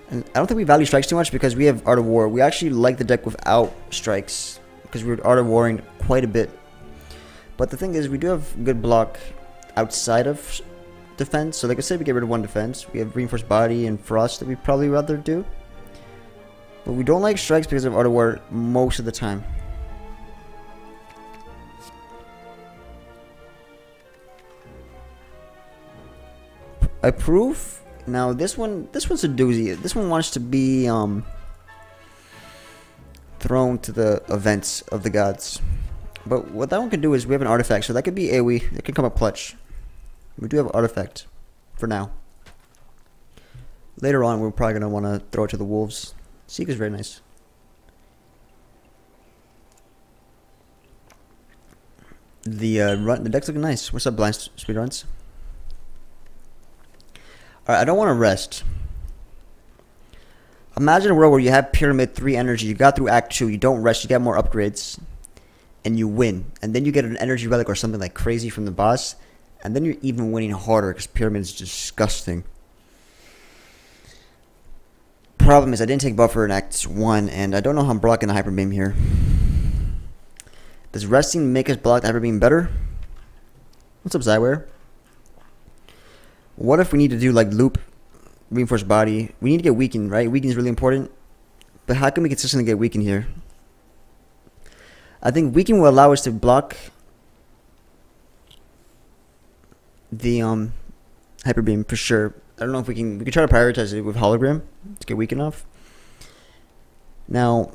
And I don't think we value strikes too much because we have Art of War. We actually like the deck without strikes because we're Art of Warring quite a bit. But the thing is, we do have good block outside of defense. So like I said, we get rid of one defense. We have Reinforced Body and Frost that we probably rather do. But we don't like strikes because of Art of War most of the time. Approve? Now this one, this one's a doozy. This one wants to be um, thrown to the events of the gods. But what that one can do is we have an artifact, so that could be AoE. It can come up clutch. We do have artifact for now. Later on, we're probably gonna want to throw it to the wolves. Seek is very nice. The uh, run, the deck's looking nice. What's up, blind speedruns? Alright, I don't want to rest. Imagine a world where you have Pyramid 3 energy, you got through Act 2, you don't rest, you get more upgrades, and you win. And then you get an energy relic or something like crazy from the boss, and then you're even winning harder because Pyramid is disgusting. Problem is, I didn't take buffer in Act 1, and I don't know how I'm blocking the Hyper Beam here. Does resting make us block the Hyper Beam better? What's up, Zyware? What if we need to do like loop, reinforced body? We need to get weakened, right? Weakened is really important. But how can we consistently get weakened here? I think weaken will allow us to block the um hyper beam for sure. I don't know if we can we can try to prioritize it with hologram to get weak enough. Now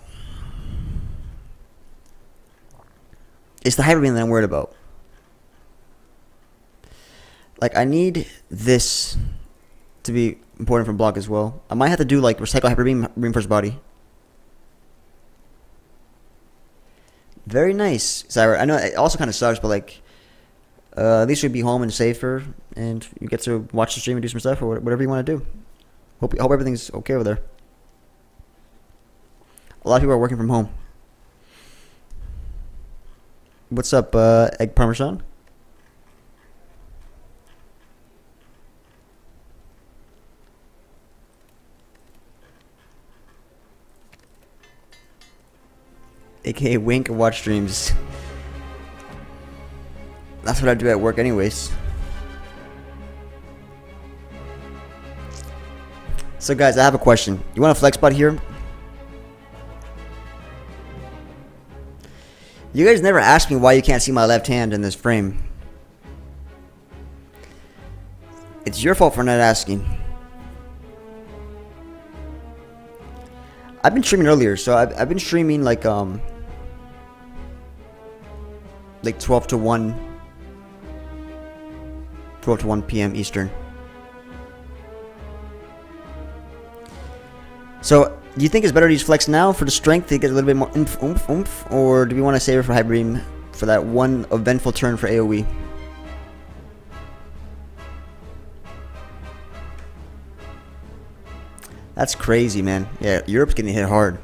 it's the hyper beam that I'm worried about. Like I need this to be important for block as well. I might have to do like recycle hyper beam reinforced body. Very nice, Zyra. I know it also kind of sucks, but like, uh, at least you'll be home and safer, and you get to watch the stream and do some stuff or whatever you want to do. Hope hope everything's okay over there. A lot of people are working from home. What's up, uh, egg parmesan? aka wink watch streams. That's what I do at work anyways. So guys, I have a question. You want a flex spot here? You guys never asked me why you can't see my left hand in this frame. It's your fault for not asking. I've been streaming earlier, so I've, I've been streaming like um like 12 to 1 12 to 1 p.m. Eastern. So, do you think it's better to use Flex now for the strength to get a little bit more oomph, oomph, oomph? Or do we want to save it for Beam for that one eventful turn for AoE? That's crazy, man. Yeah, Europe's getting hit hard.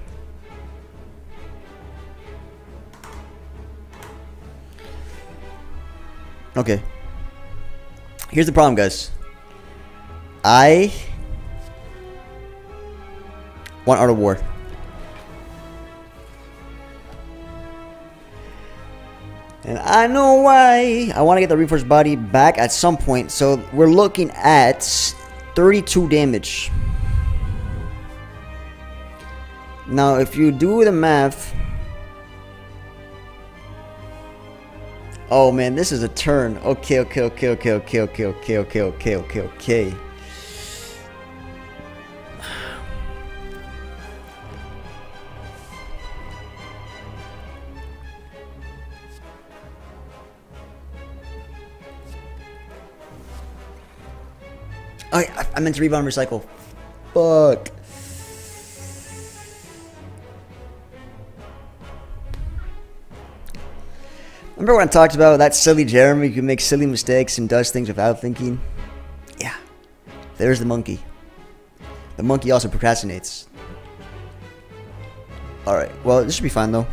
Okay. Here's the problem, guys. I want Art of War. And I know why. I want to get the reinforced body back at some point. So we're looking at 32 damage. Now, if you do the math. Oh man, this is a turn. Okay, okay, okay, okay, okay, okay, okay, okay, okay, okay, okay. I, I meant to rebound recycle. Fuck. Remember when I talked about that silly Jeremy who makes silly mistakes and does things without thinking? Yeah. There's the monkey. The monkey also procrastinates. Alright, well, this should be fine though.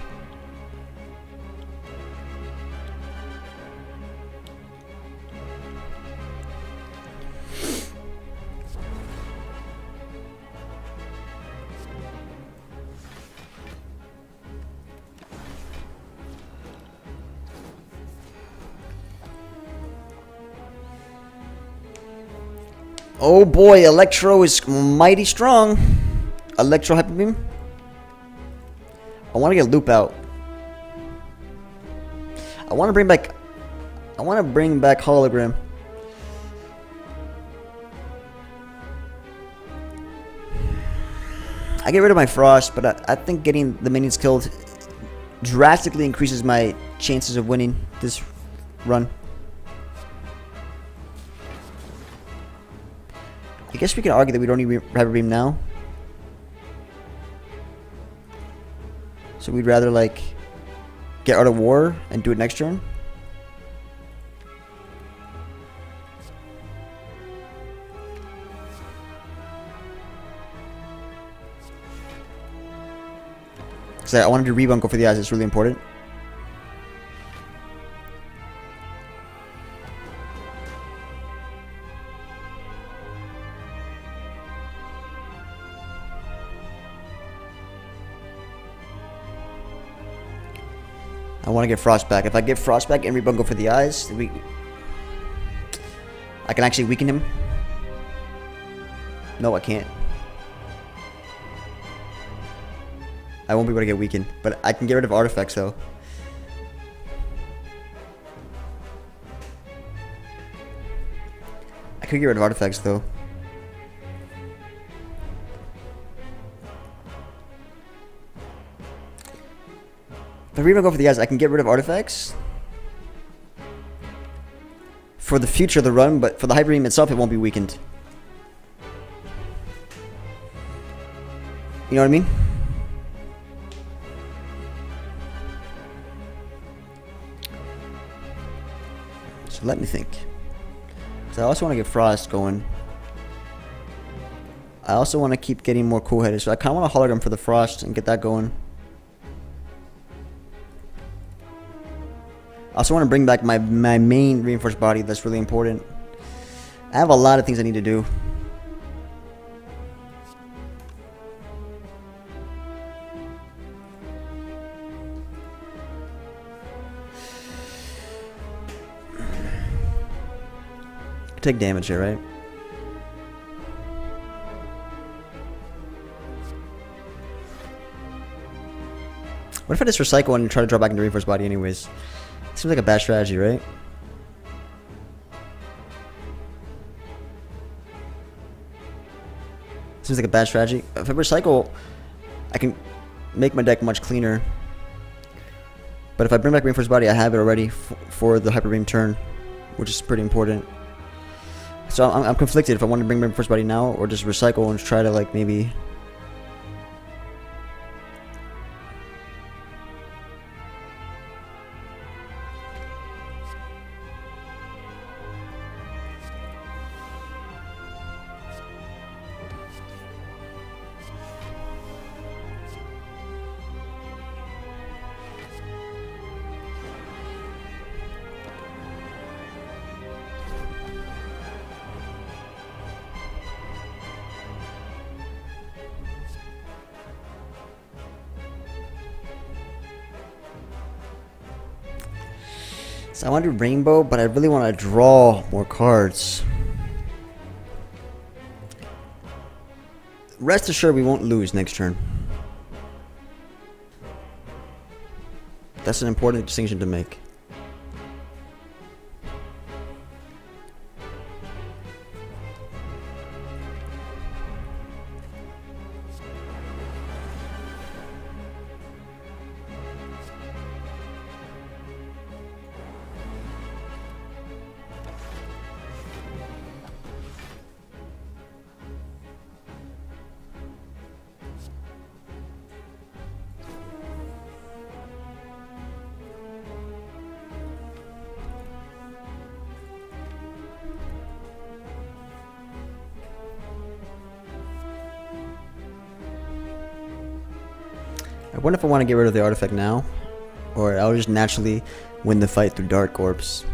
Oh boy, Electro is mighty strong. Electro Hyper Beam. I want to get Loop out. I want to bring back. I want to bring back Hologram. I get rid of my Frost, but I, I think getting the minions killed drastically increases my chances of winning this run. Guess we can argue that we don't need Hyper Beam now. So we'd rather like get Art of War and do it next turn. Because I wanted to rebound go for the eyes, it's really important. Want to get Frost back. If I get Frost back and rebound go for the eyes, we I can actually weaken him. No, I can't. I won't be able to get weakened, but I can get rid of artifacts though. I could get rid of artifacts though. If I even go for the eyes, I can get rid of artifacts. For the future of the run, but for the Hyper Beam itself, it won't be weakened. You know what I mean? So let me think. So I also want to get Frost going. I also want to keep getting more cool headed. So I kind of want a hologram for the Frost and get that going. I also want to bring back my, my main reinforced body. That's really important. I have a lot of things I need to do. Take damage here, right? What if I just recycle and try to draw back into reinforced body anyways? Seems like a bad strategy, right? Seems like a bad strategy. If I recycle, I can make my deck much cleaner. But if I bring back Reinforced Body, I have it already for the Hyper Beam turn, which is pretty important. So I'm, I'm conflicted if I want to bring Reinforced Body now or just recycle and try to like maybe want to do rainbow, but I really want to draw more cards. Rest assured we won't lose next turn. That's an important distinction to make. Wonder if I want to get rid of the artifact now, or I'll just naturally win the fight through Dark Orbs.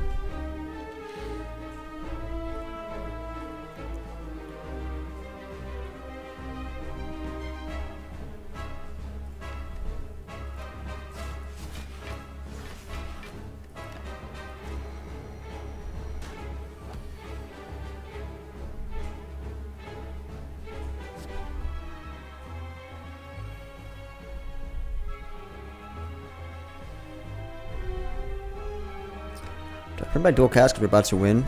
My dual cast if we're about to win?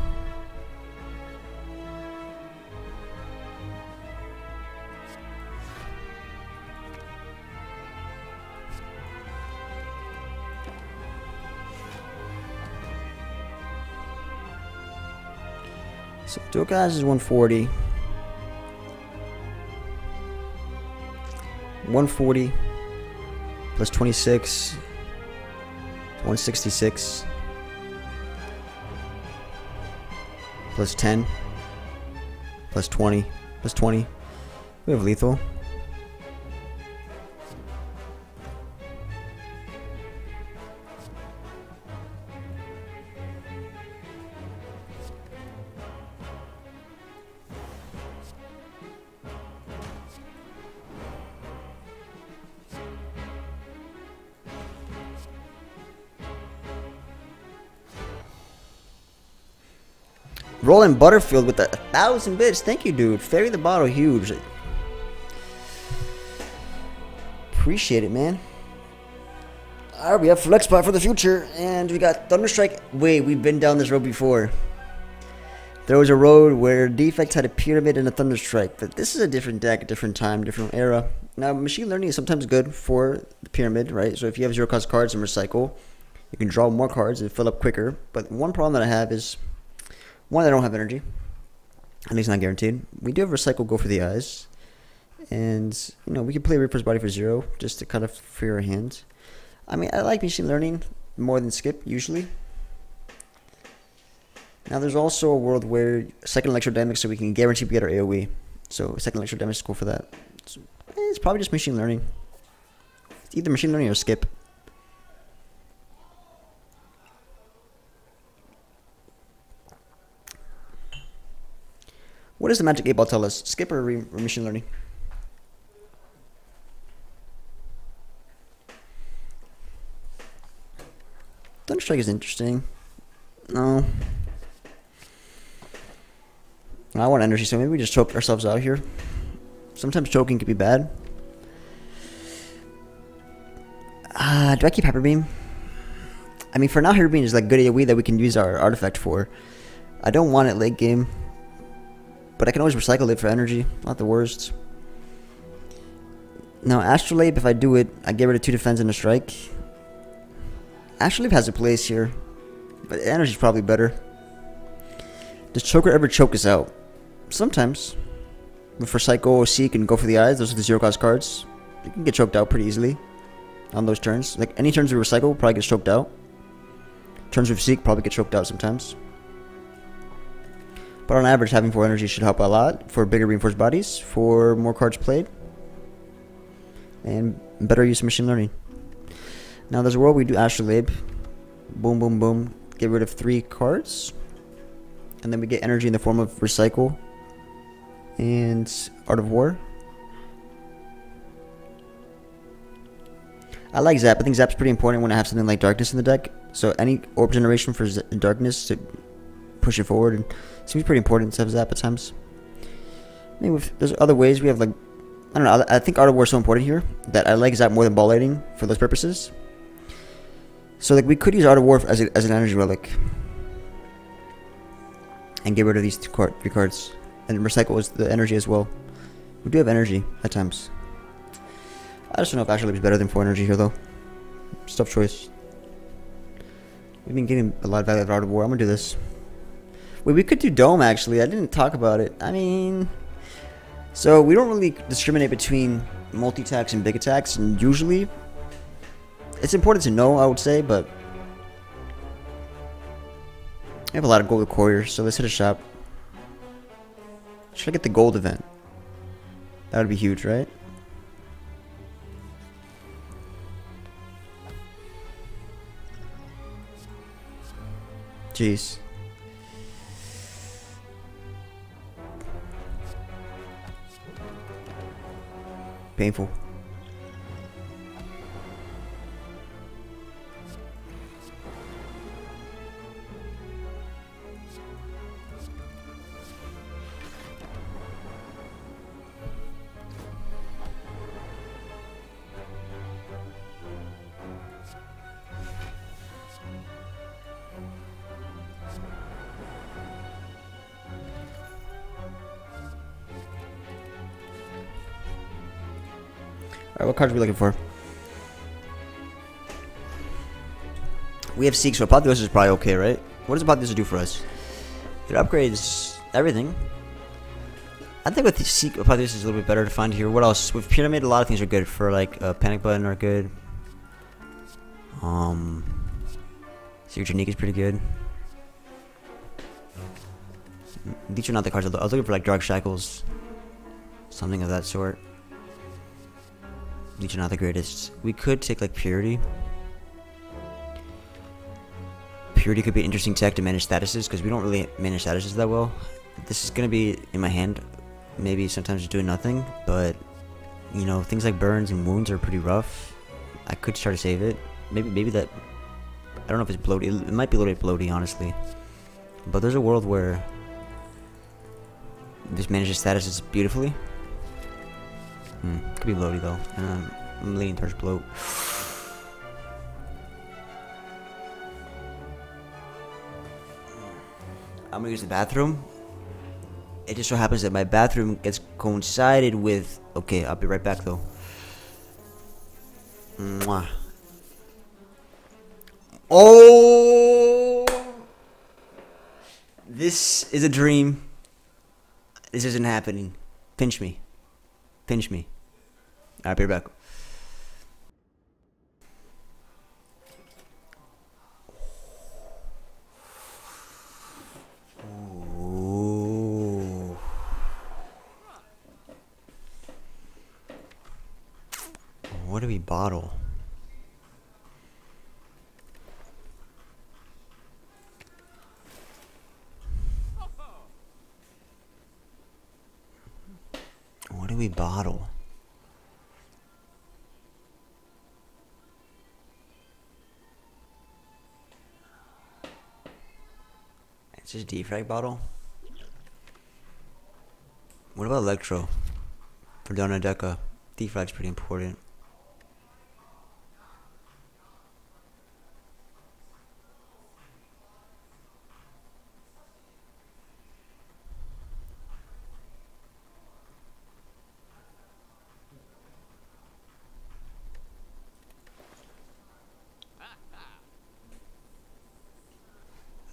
So dual cast is 140. 140 plus 26 166 plus 10 plus 20 plus 20 we have lethal Roland Butterfield with a thousand bits. Thank you, dude. Ferry the bottle, huge. Appreciate it, man. Alright, we have Flex Spot for the future, and we got Thunderstrike. Wait, we've been down this road before. There was a road where Defects had a Pyramid and a Thunderstrike, but this is a different deck, a different time, different era. Now, machine learning is sometimes good for the Pyramid, right? So if you have zero cost cards and recycle, you can draw more cards and fill up quicker. But one problem that I have is one, I don't have energy. At least not guaranteed. We do have recycle go for the eyes. And, you know, we can play Reaper's Body for zero just to kind of free our hands. I mean, I like machine learning more than skip, usually. Now, there's also a world where second electrodynamics, so we can guarantee we get our AoE. So, second electrodynamics is cool for that. Eh, it's probably just machine learning. It's either machine learning or skip. What does the Magic 8 Ball tell us? Skip or, re- machine learning? Thunderstrike is interesting. No. I want energy, so maybe we just choke ourselves out here. Sometimes choking can be bad. Uh, do I keep Hyper Beam? I mean, for now, Hyper Beam is like good AoE that we can use our artifact for. I don't want it late game. But I can always recycle it for energy. Not the worst. Now, Astrolabe, if I do it, I get rid of two defense and a strike. Astrolabe has a place here. But energy's probably better. Does Choker ever choke us out? Sometimes. But for Psycho, Seek, and Go for the Eyes, those are the zero cost cards. You can get choked out pretty easily on those turns. Like, any turns we recycle probably gets choked out. Turns with Seek probably get choked out sometimes. But on average, having 4 energy should help a lot for bigger reinforced bodies, for more cards played, and better use of machine learning. Now there's a world we do Astrolabe. Boom, boom, boom. Get rid of 3 cards. And then we get energy in the form of Recycle and Art of War. I like Zap. I think Zap's pretty important when I have something like Darkness in the deck. So any orb generation for Z- darkness to push it forward and seems pretty important to have Zap at times. Maybe if there's other ways we have like I don't know. I I think Art of War is so important here that I like Zap more than Ball Lightning for those purposes. So like we could use Art of War as, a, as an energy relic and get rid of these two card, three cards and recycle the energy as well. We do have energy at times. I just don't know if Astrolabe is better than 4 energy here though. Tough choice. We've been getting a lot of value out of War. I'm gonna do this. Wait, we could do Dome actually. I didn't talk about it. I mean, so we don't really discriminate between multi attacks and big attacks, and usually it's important to know. I would say, but I have a lot of gold with couriers, so let's hit a shop. Should I get the gold event? That would be huge, right? Jeez. Painful. Alright, what cards are we looking for? We have Seek, so Apotheosis is probably okay, right? What does Apotheosis do for us? It upgrades everything. I think with the Seek, Apotheosis is a little bit better to find here. What else? With Pyramid, a lot of things are good. For like, uh, Panic Button are good. Um, Secret Technique is pretty good. These are not the cards I was looking for, like Dark Shackles. Something of that sort. These are not the greatest. We could take like Purity. Purity could be interesting tech to manage statuses because we don't really manage statuses that well. This is gonna be in my hand. Maybe sometimes just doing nothing, but you know things like burns and wounds are pretty rough. I could try to save it. Maybe maybe that. I don't know if it's bloaty. It might be a little bit bloaty, honestly. But there's a world where this manages statuses beautifully. Hmm, could be bloaty though. Um, I'm leaning towards bloat. I'm gonna use the bathroom. It just so happens that my bathroom gets coincided with. Okay, I'll be right back though. Mwah. Oh! This is a dream. This isn't happening. Pinch me. Pinch me. I'll be back. What do we bottle? What do we bottle? It's just defrag bottle. What about Electro? For Donu Deca. Defrag's pretty important.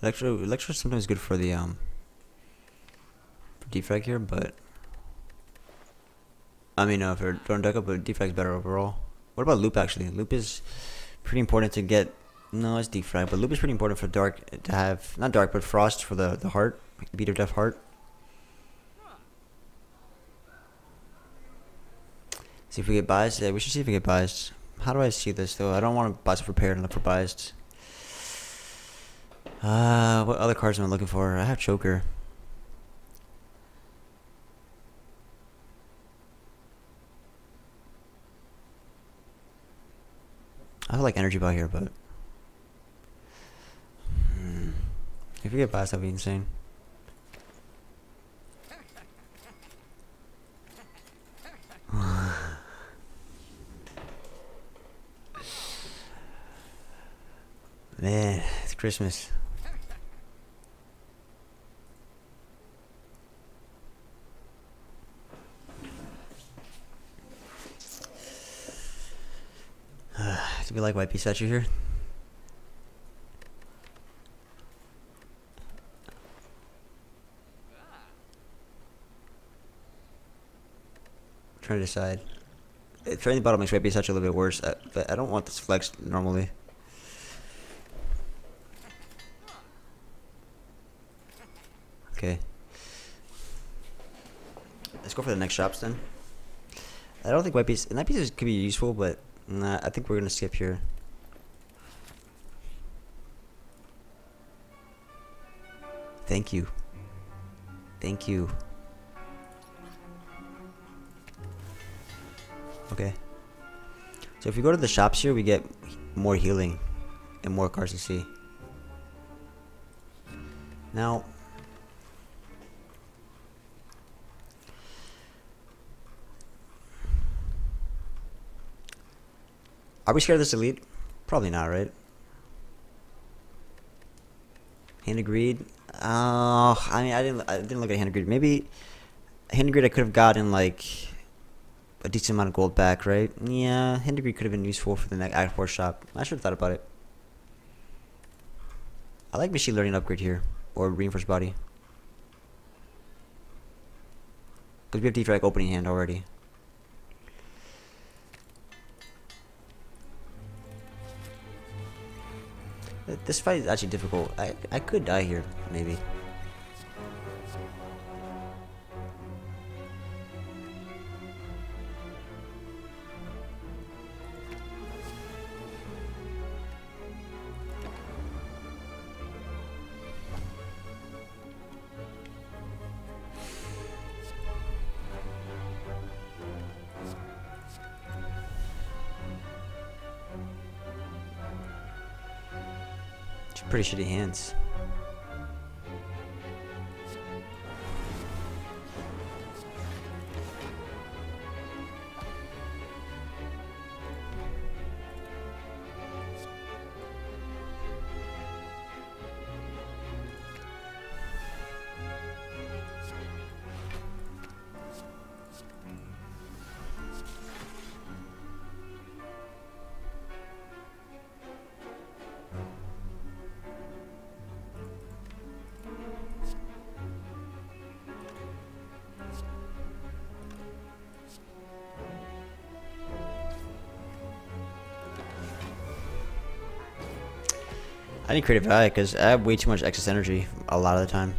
Electro Electro is sometimes good for the um for defrag here, but I mean uh, for Drone Deca, but defrag's better overall. What about loop actually? Loop is pretty important to get. No, it's defrag, but loop is pretty important for dark to have not dark, but frost for the the heart, beat of death heart. See if we get biased. Yeah, we should see if we get biased. How do I see this though? I don't want to bias prepared and look for biased. Uh, what other cards am I looking for? I have Choker. I have like Energy Ball here, but If we get past, that'd be insane. Man, it's Christmas. Do we like White Beast Statue here? trying to decide. Uh, Training bottle makes White Beast Statue a little bit worse, uh, but I don't want this flex normally. Okay. Let's go for the next shops then. I don't think white piece. Night pieces could be useful, but nah, I think we're gonna skip here. Thank you. Thank you. Okay. So if we go to the shops here, we get more healing and more cards to see. Now, Are we scared of this elite? Probably not, right? Hand of Greed? Oh, I mean, I didn't, I didn't look at Hand of Greed. Maybe Hand of Greed I could have gotten, like, a decent amount of gold back, right? Yeah, Hand of Greed could have been useful for the next 4 shop. I should have thought about it. I like Machine Learning upgrade here, or Reinforced Body. Because we have defrag opening hand already. This fight is actually difficult. I I could die here, maybe. Pretty shitty hands. Need Creative AI because I have way too much excess energy a lot of the time.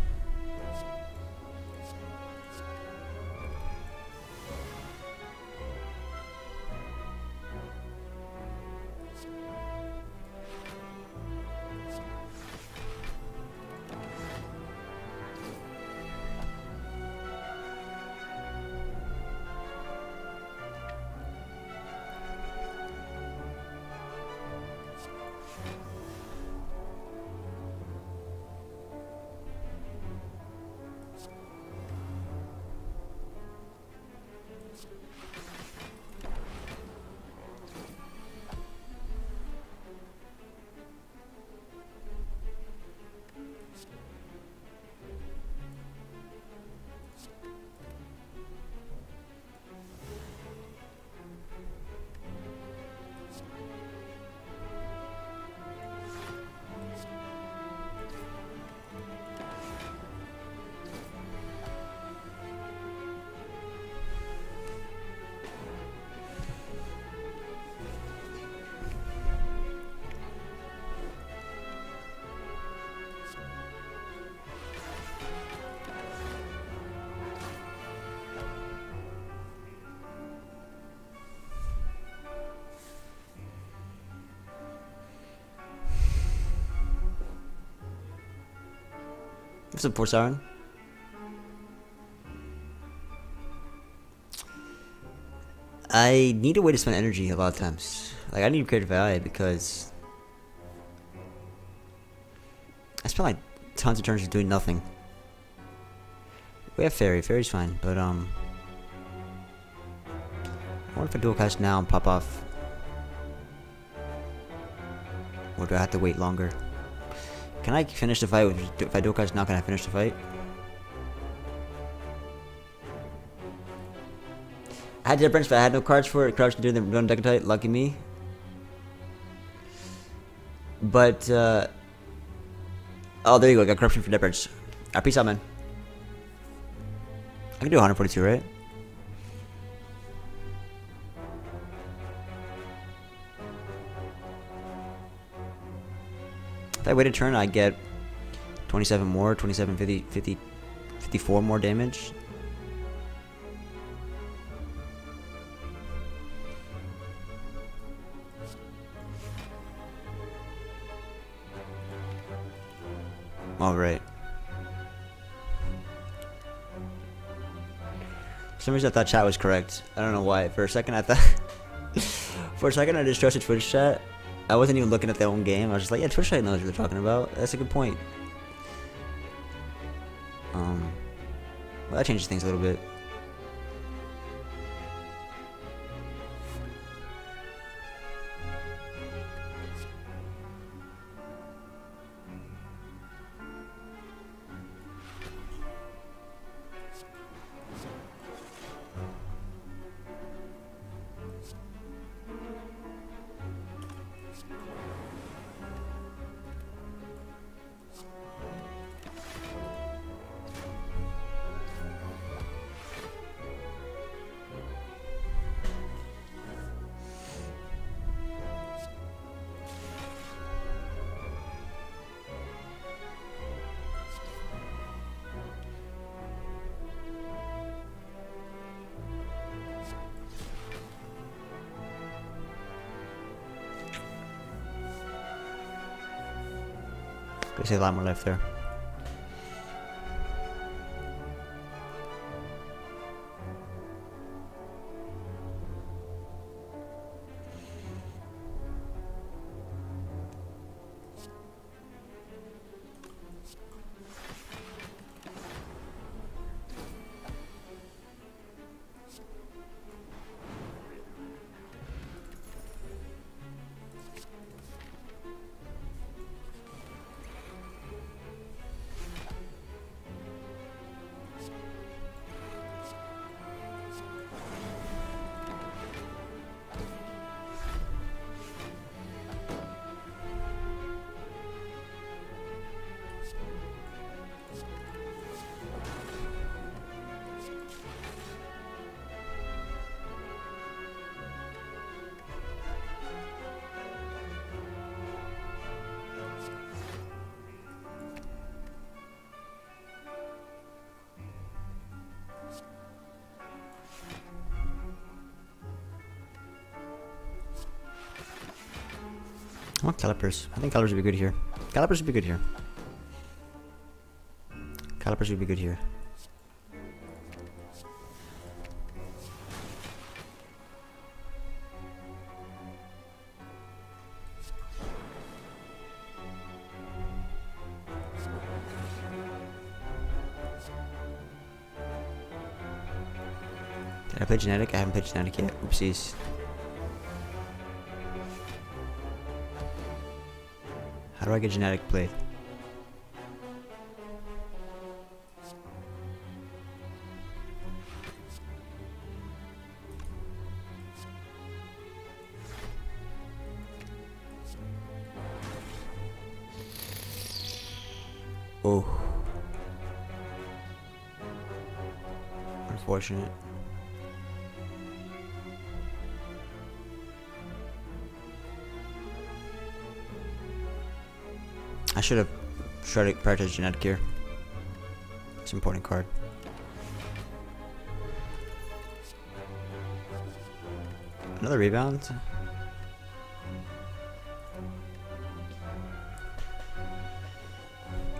What's up, poor Siren? I need a way to spend energy a lot of times. Like I need creative value because I spent like tons of turns just doing nothing. We have Fairy. Fairy's fine, but um... Wonder if I dual cast now and pop off. Or do I have to wait longer? Can I finish the fight with, now, can I finish the fight? I had Dead Branch, but I had no cards for it. Crouch to do the run deck tight. Lucky me. But, uh... Oh, there you go. I Got corruption for Dead Branch. Alright, peace out, man. I can do 142, right? If I wait a turn, I get 27 more, 27, 50, 50, 54 more damage. Alright. For some reason I thought chat was correct. I don't know why. For a second I thought... For a second I just trusted Twitch chat. I wasn't even looking at their own game. I was just like, yeah, Twitch chat knows what they're talking about. That's a good point. Um, well, that changes things a little bit. Save a lot more life there. Want calipers. I think calipers would be good here. Calipers would be good here. Calipers would be good here. Did I play genetic? I haven't played genetic yet. Oopsies. How do I get genetic played? Oh. Unfortunate. Should have tried to prioritize genetic here. It's an important card. Another rebound.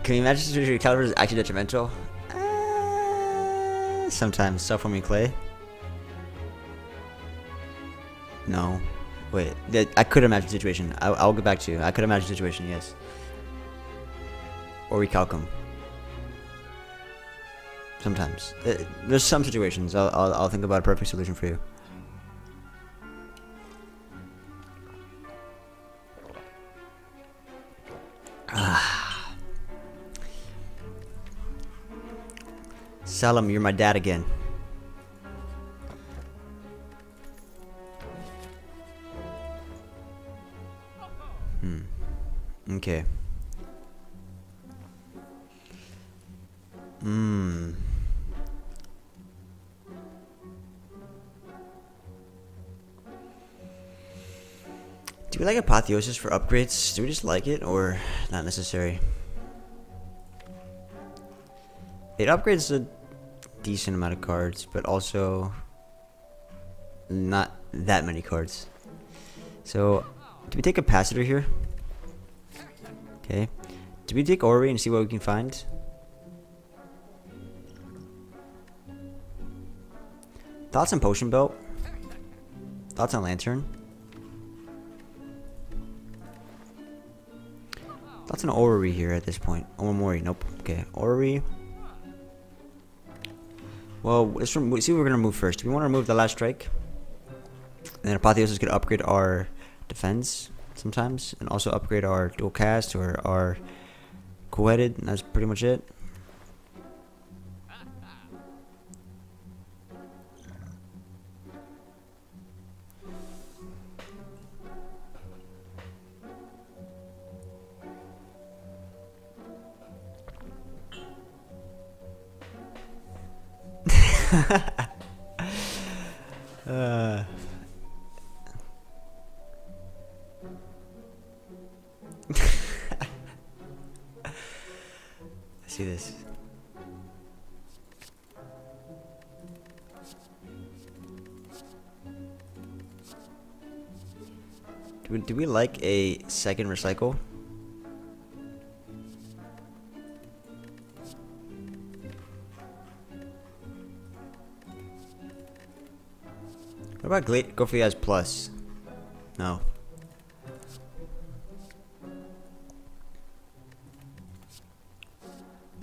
Can you imagine where caliber is actually detrimental? Uh, sometimes. Self-forming clay. No. Wait. I could imagine situation. I, I'll get back to you. I could imagine situation, yes. Or recalcum. Sometimes. Uh, there's some situations. I'll, I'll, I'll think about a perfect solution for you. Ah. Salam, you're my dad again. Apotheosis for upgrades? Do we just like it, or not necessary? It upgrades a decent amount of cards, but also not that many cards. So, do we take Capacitor here? Okay. Do we take Orrery and see what we can find? Thoughts on Potion Belt? Thoughts on Lantern? Thoughts on Orrery here at this point? Oh, Omamori, nope. Okay, Orrery. Well, let's see what we're gonna move first. We want to remove the last strike. And then Apotheosis could upgrade our defense sometimes, and also upgrade our dual cast or our co-headed. And that's pretty much it. See this. Do we, do we like a second recycle? What about Gla go for the as plus? No.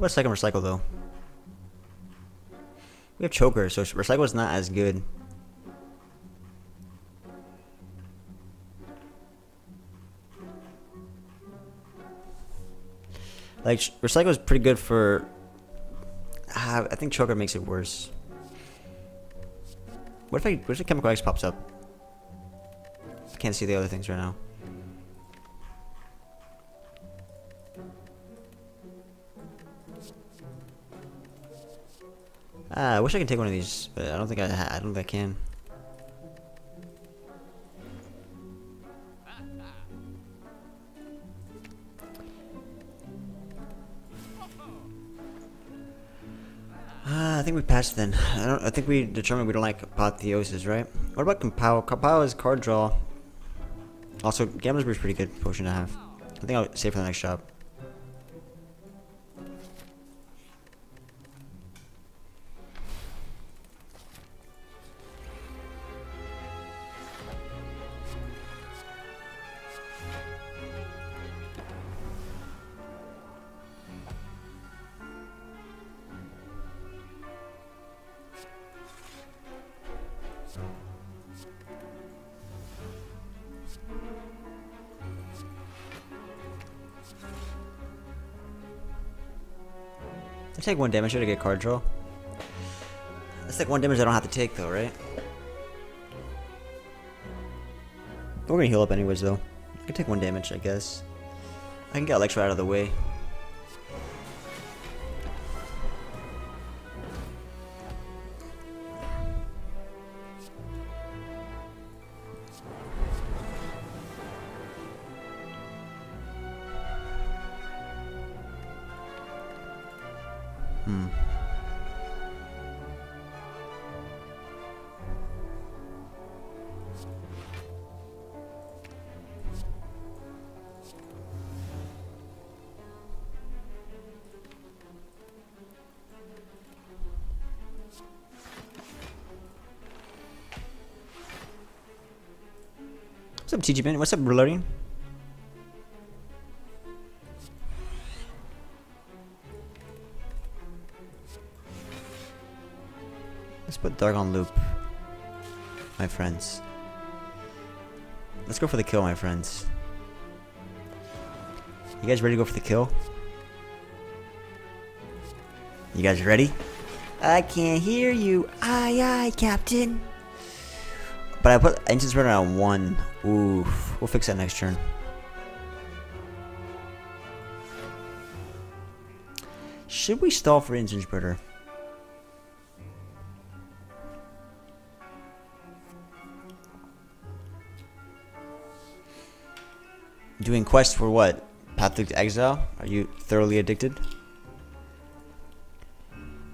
About second recycle though? We have choker, so recycle is not as good. Like recycle is pretty good for. Ah, I think choker makes it worse. What if I? What if chemical X pops up? I can't see the other things right now. Ah, I wish I could take one of these, but I don't think I. I don't think I can. Ah, I think we passed then. I don't. I think we determined we don't like apotheosis, right? What about Kapow? Kapow is card draw. Also, Gambler's Brew is pretty good potion to have. I think I'll save for the next shop. Take one damage here to get card draw. That's like one damage I don't have to take though, right? We're gonna heal up anyways though. I can take one damage, I guess. I can get Electro out of the way. TG Ben. What's up, Blurring? Let's put Dark on loop, my friends. Let's go for the kill, my friends. You guys ready to go for the kill? You guys ready? I can't hear you. Aye, aye, Captain. But I put Incense Burner on one. Oof. We'll fix that next turn. Should we stall for incense burner? Doing quests for what? Path to Exile? Are you thoroughly addicted?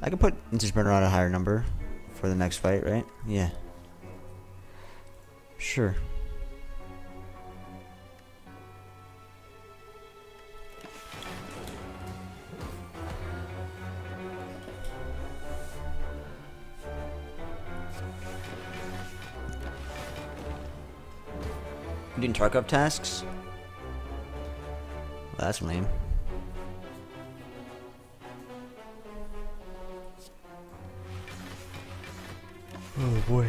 I could put Burner on a higher number for the next fight, right? Yeah. Sure. Doing Tarkov tasks? Well, that's lame. Oh boy.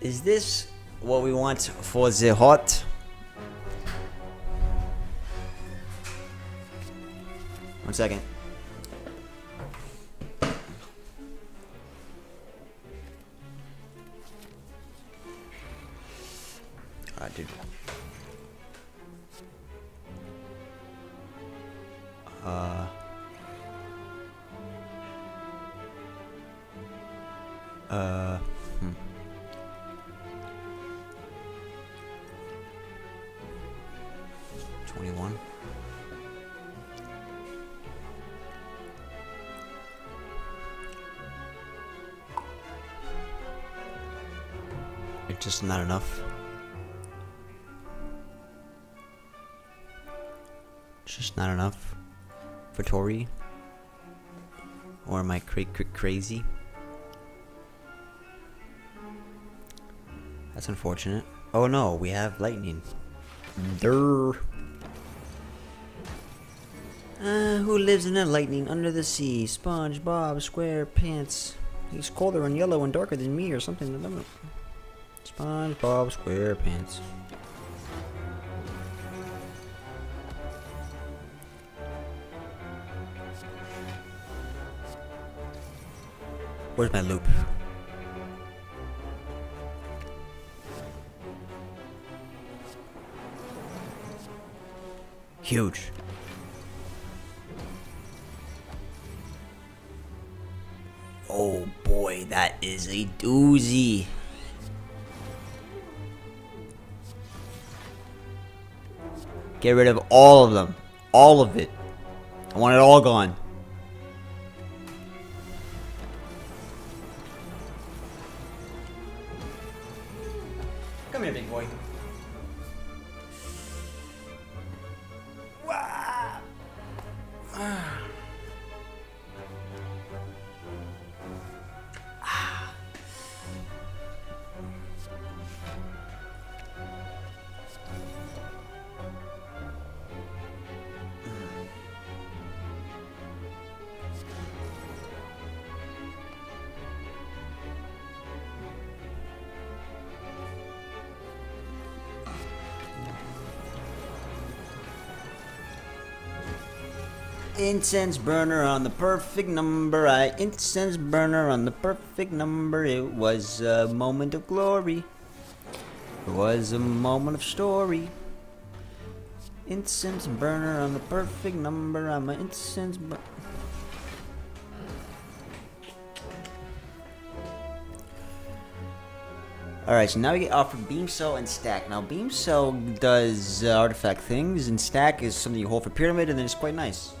Is this what we want for the hot? One second. Just not enough. Just not enough for Tori. Or am I cra cra crazy? That's unfortunate. Oh no, we have lightning. Durr. Uh, who lives in the lightning under the sea? SpongeBob SquarePants. He's colder and yellow and darker than me or something. I don't know. SpongeBob SquarePants. Where's my loop? Huge. Oh boy, that is a doozy. Get rid of all of them. All of it. I want it all gone. Incense burner on the perfect number. I incense burner on the perfect number. It was a moment of glory. It was a moment of story. Incense burner on the perfect number. I'm an incense burner. Alright, so now we get offered Beam Cell and Stack. Now, Beam Cell does uh, artifact things, and Stack is something you hold for Pyramid, and then it's quite nice.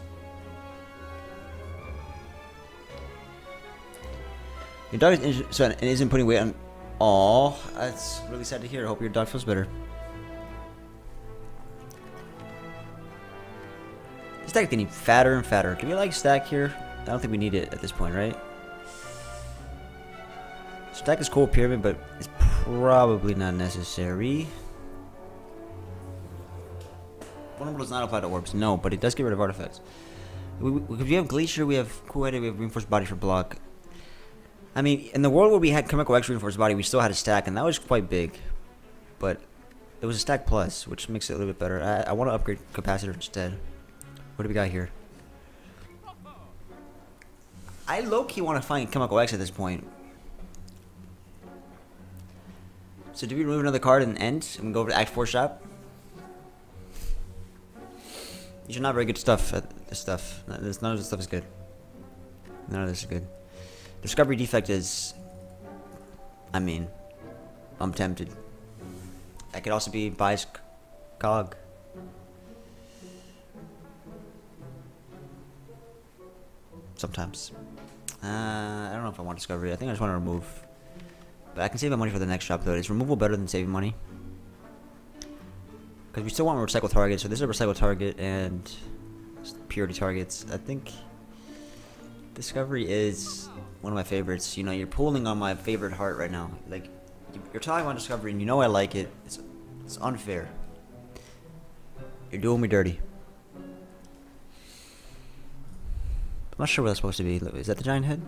Your dog is so, and isn't putting weight on. Aw, that's really sad to hear. I hope your dog feels better. This is getting fatter and fatter. Can we like stack here? I don't think we need it at this point, right? Stack is cool pyramid, but it's probably not necessary. Vulnerable does not apply to orbs, no, but it does get rid of artifacts. We, we, we have Glacier, we have Cool Headed, we have Reinforced Body for block. I mean, in the world where we had Chemical X Reinforced Body, we still had a stack, and that was quite big. But it was a stack plus, which makes it a little bit better. I, I want to upgrade Capacitor instead. What do we got here? I low-key want to find Chemical X at this point. So do we remove another card and end and go over to Act 4 shop? These are not very good stuff. Uh, this stuff. None of this stuff is good. None of this is good. Discovery defect is... I mean... I'm tempted. That could also be Bias Cog. Sometimes. Uh, I don't know if I want Discovery. I think I just want to remove. But I can save my money for the next shop though. Is removal better than saving money? Because we still want recycle targets. So this is a recycle target and purity targets. I think Discovery is one of my favorites. You know, you're pulling on my favorite heart right now. Like, you're talking about Discovery and you know I like it. It's, it's unfair. You're doing me dirty. I'm not sure what that's supposed to be. Is that the giant head?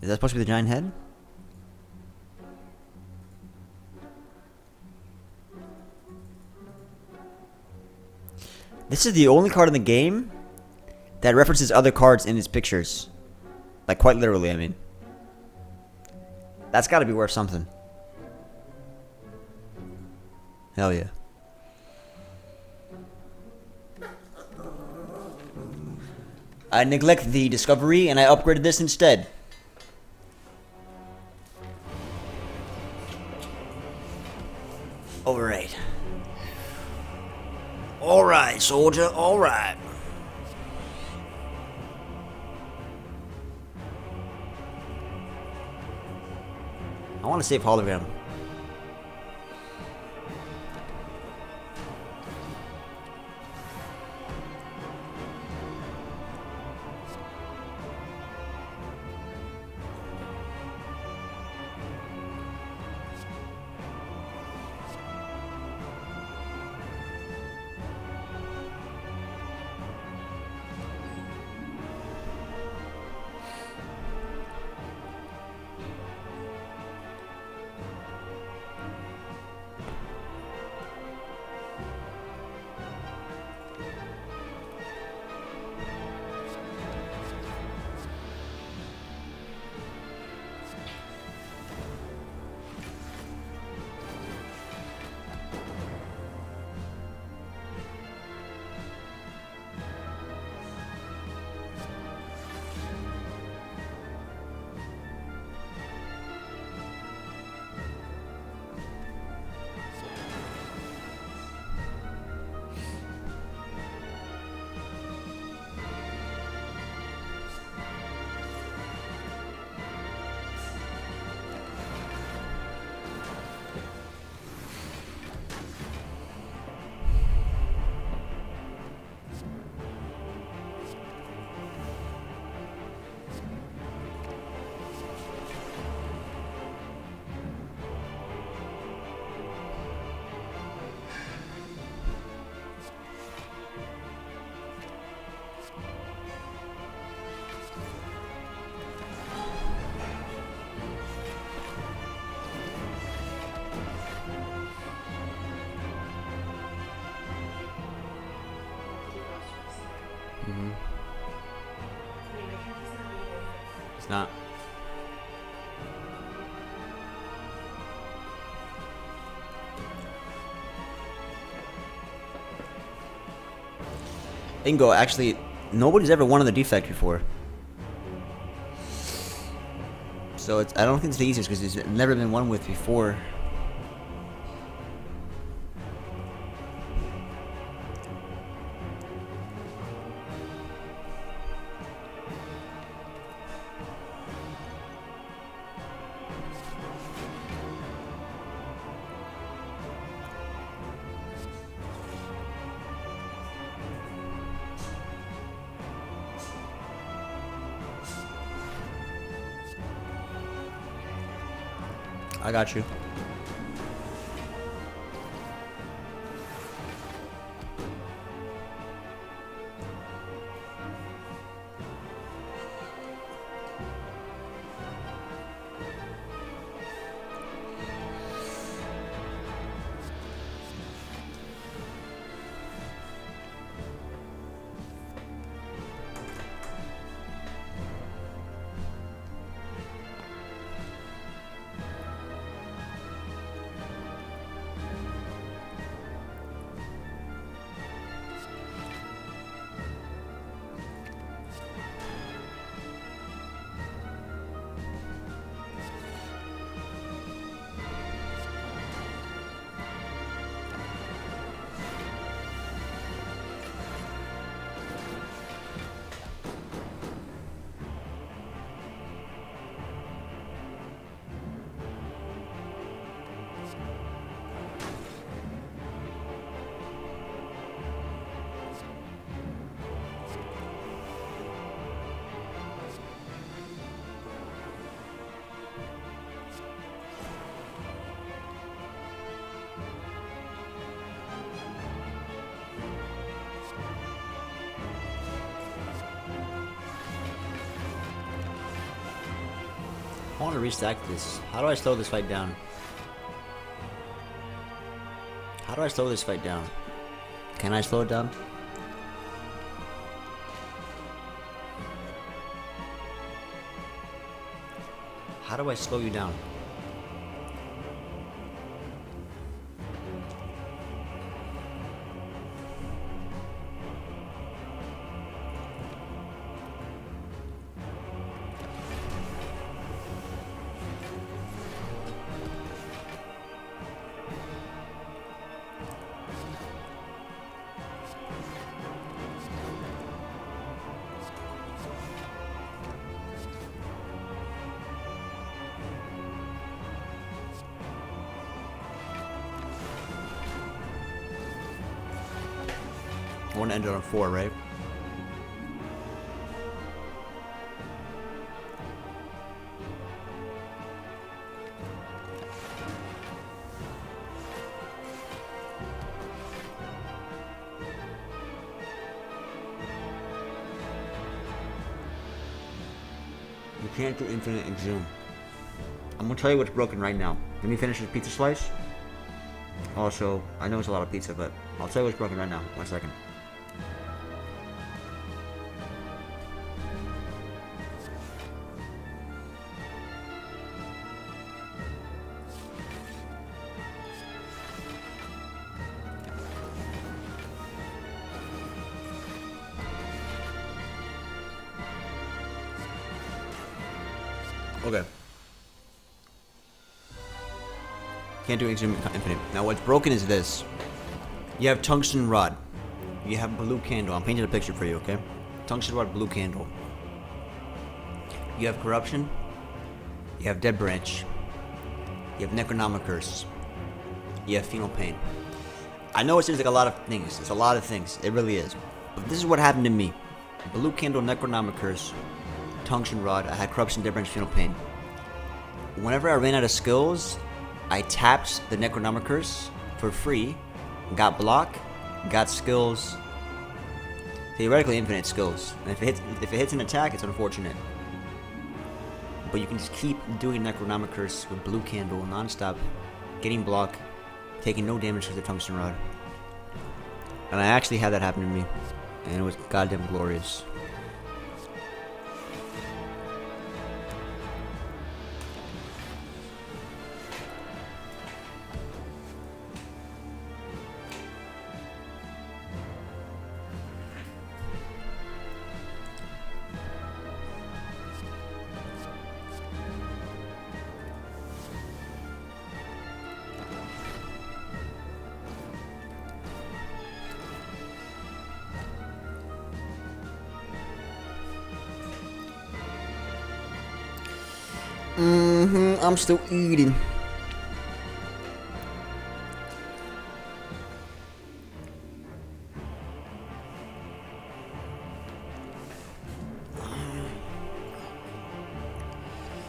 Is that supposed to be the giant head? This is the only card in the game that references other cards in its pictures. Like, quite literally, I mean. That's gotta be worth something. Hell yeah. I neglect the discovery and I upgraded this instead. Alright. Alright, soldier, alright. I want to save hologram. Ingo, actually, nobody's ever won on the defect before. So it's, I don't think it's the easiest because it's never been won with before. I got you. To restack this. How do I slow this fight down? How do I slow this fight down? Can I slow it down? How do I slow you down? It on four, right? You can't do infinite exhume. I'm gonna tell you what's broken right now. Let me finish this pizza slice. Also, I know it's a lot of pizza, but I'll tell you what's broken right now. One second. Can't do Infinite. Now what's broken is this. You have tungsten rod. You have blue candle. I'm painting a picture for you, okay? Tungsten rod, blue candle. You have corruption. You have dead branch. You have Necronomicurse. You have Feel No Pain. I know it seems like a lot of things. It's a lot of things. It really is. But this is what happened to me. Blue candle, Necronomicurse, tungsten rod. I had corruption, dead branch, Feel No Pain. Whenever I ran out of skills, I tapped the Necronomicurse for free, got block, got skills, theoretically infinite skills. And if it hits, if it hits an attack, it's unfortunate. But you can just keep doing Necronomicurse with blue candle non-stop, getting block, taking no damage with the tungsten rod. And I actually had that happen to me, and it was goddamn glorious. I'm still eating.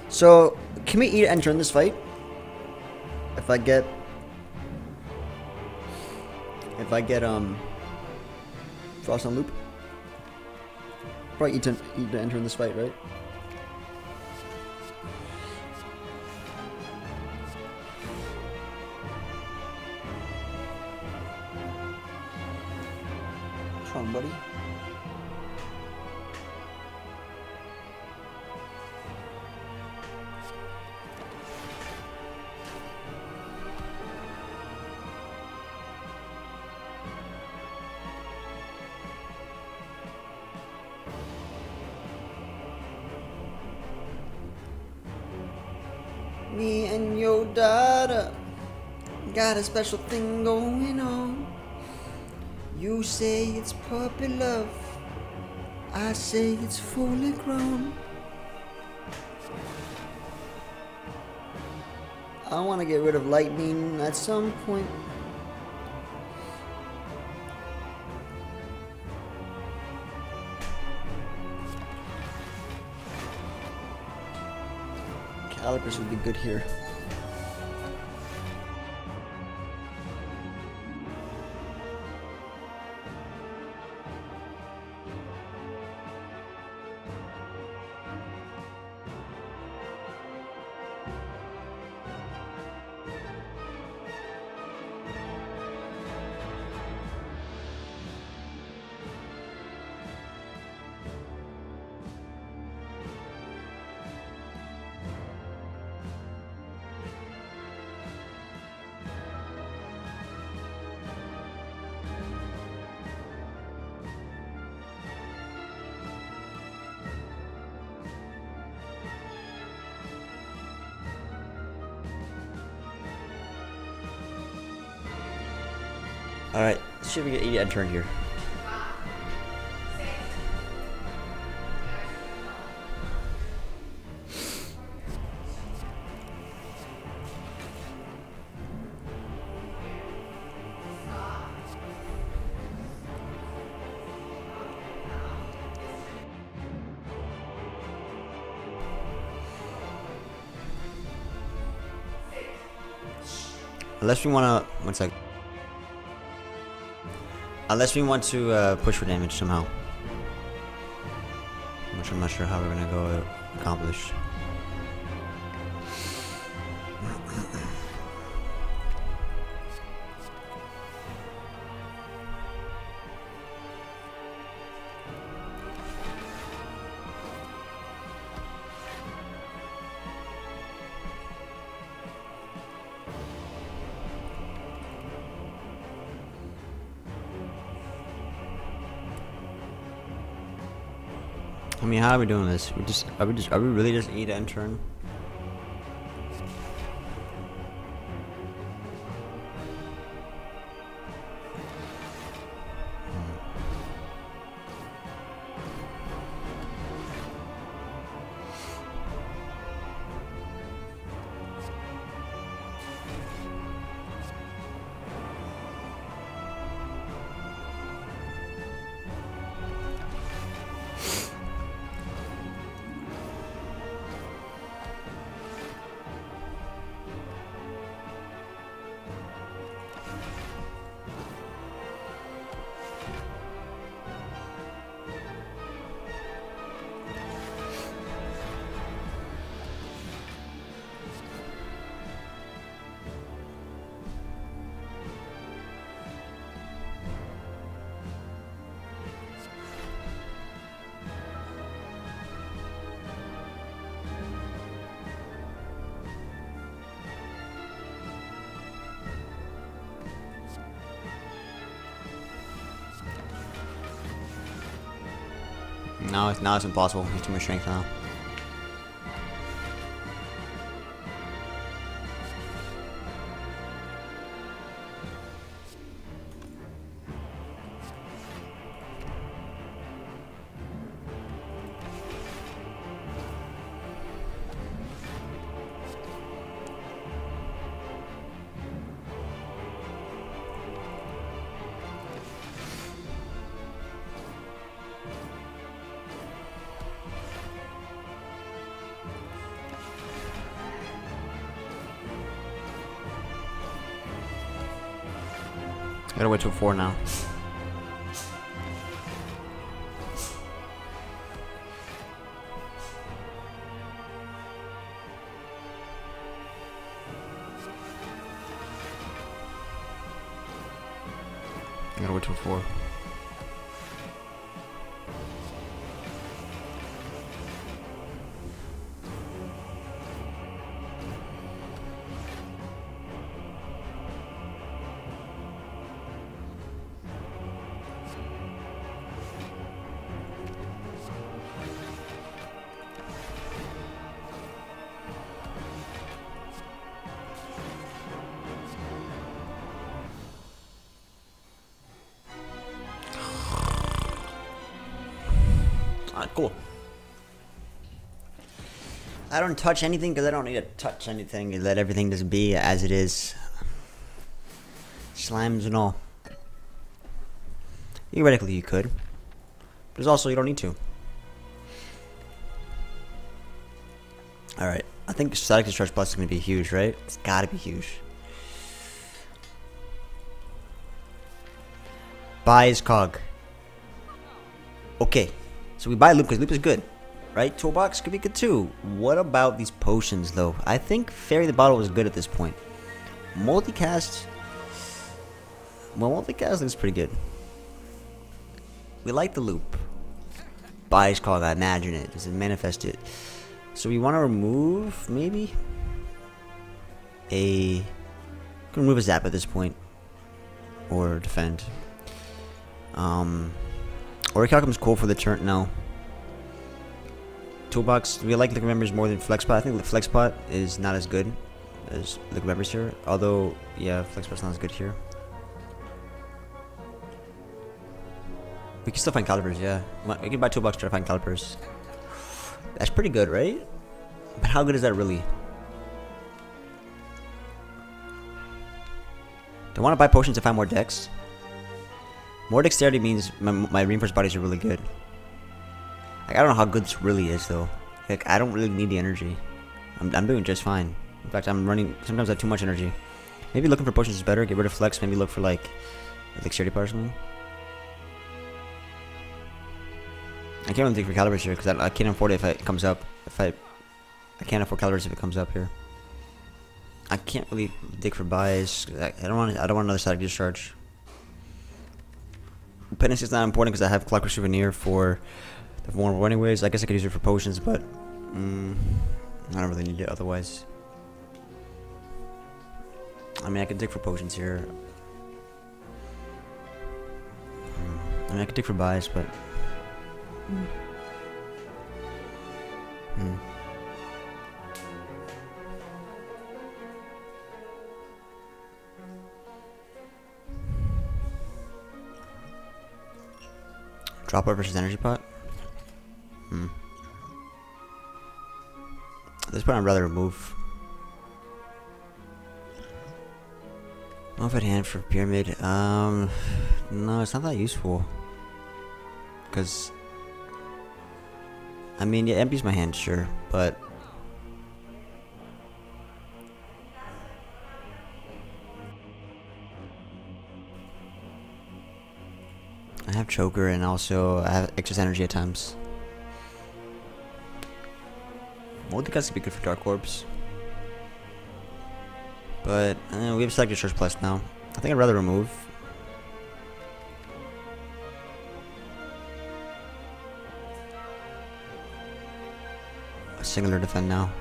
So, can we eat enter in this fight? If I get... If I get, um... Frost on loop? Probably eat to, eat to enter in this fight, right? Special thing going on. You say it's puppy love. I say it's fully grown. I want to get rid of lightning at some point. Calipers would be good here. See if we get 80 end turn here. Unless we want Unless we want to uh, push for damage somehow. Which I'm not sure how we're to go accomplish. I mean, how are we doing this? We just are we just are we really just eat end turn? No, it's now it's impossible. He's too much strength now. Four now. I don't touch anything because I don't need to touch anything. Let everything just be as it is. Slimes and all. Theoretically, you could. But it's also, you don't need to. Alright. I think Static Discharge Plus is going to be huge, right? It's got to be huge. Bias Cog. Okay. So we buy Loop because Loop is good. Right? Toolbox could be good too. What about these potions though? I think Fairy the Bottle is good at this point. Multicast. Well, multicast looks pretty good. We like the loop. Buys call I imagine it. Does it manifest it? So we want to remove maybe a can remove a zap at this point or defend. Um, Orichalcum's cool for the turn. No. Toolbox. We like Liquid Memories more than Flexpot. I think the Flexpot is not as good as Liquid Memories here. Although, yeah, Flexpot's not as good here. We can still find calipers, yeah. We can buy two bucks to find calipers. That's pretty good, right? But how good is that really? Do I want to buy potions to find more decks? More dexterity means my, my reinforced bodies are really good. Like, I don't know how good this really is, though. Like, I don't really need the energy. I'm, I'm doing just fine. In fact, I'm running... Sometimes I have too much energy. Maybe looking for potions is better. Get rid of flex. Maybe look for, like, dexterity power or something. I can't really think for calipers here, because I, I can't afford it if it comes up. If I... I can't afford calipers if it comes up here. I can't really dig for bias. 'cause I, I don't want. I don't want another static discharge. Panacea is not important because I have Clockwork Souvenir for vulnerable anyways. I guess I could use it for potions, but mm, I don't really need it otherwise. I mean, I could dig for potions here. Mm, I mean, I could dig for bias, but. Hmm. Dropper versus energy pot? Hmm. At this point, I'd rather remove. at hand for pyramid. Um, no, it's not that useful. Cause, I mean, yeah, empties my hand, sure, but I have choker and also I have excess energy at times. Multicast could be good for Dark Orbs. But uh, we have selected Church Plus now. I think I'd rather remove. A singular defend now.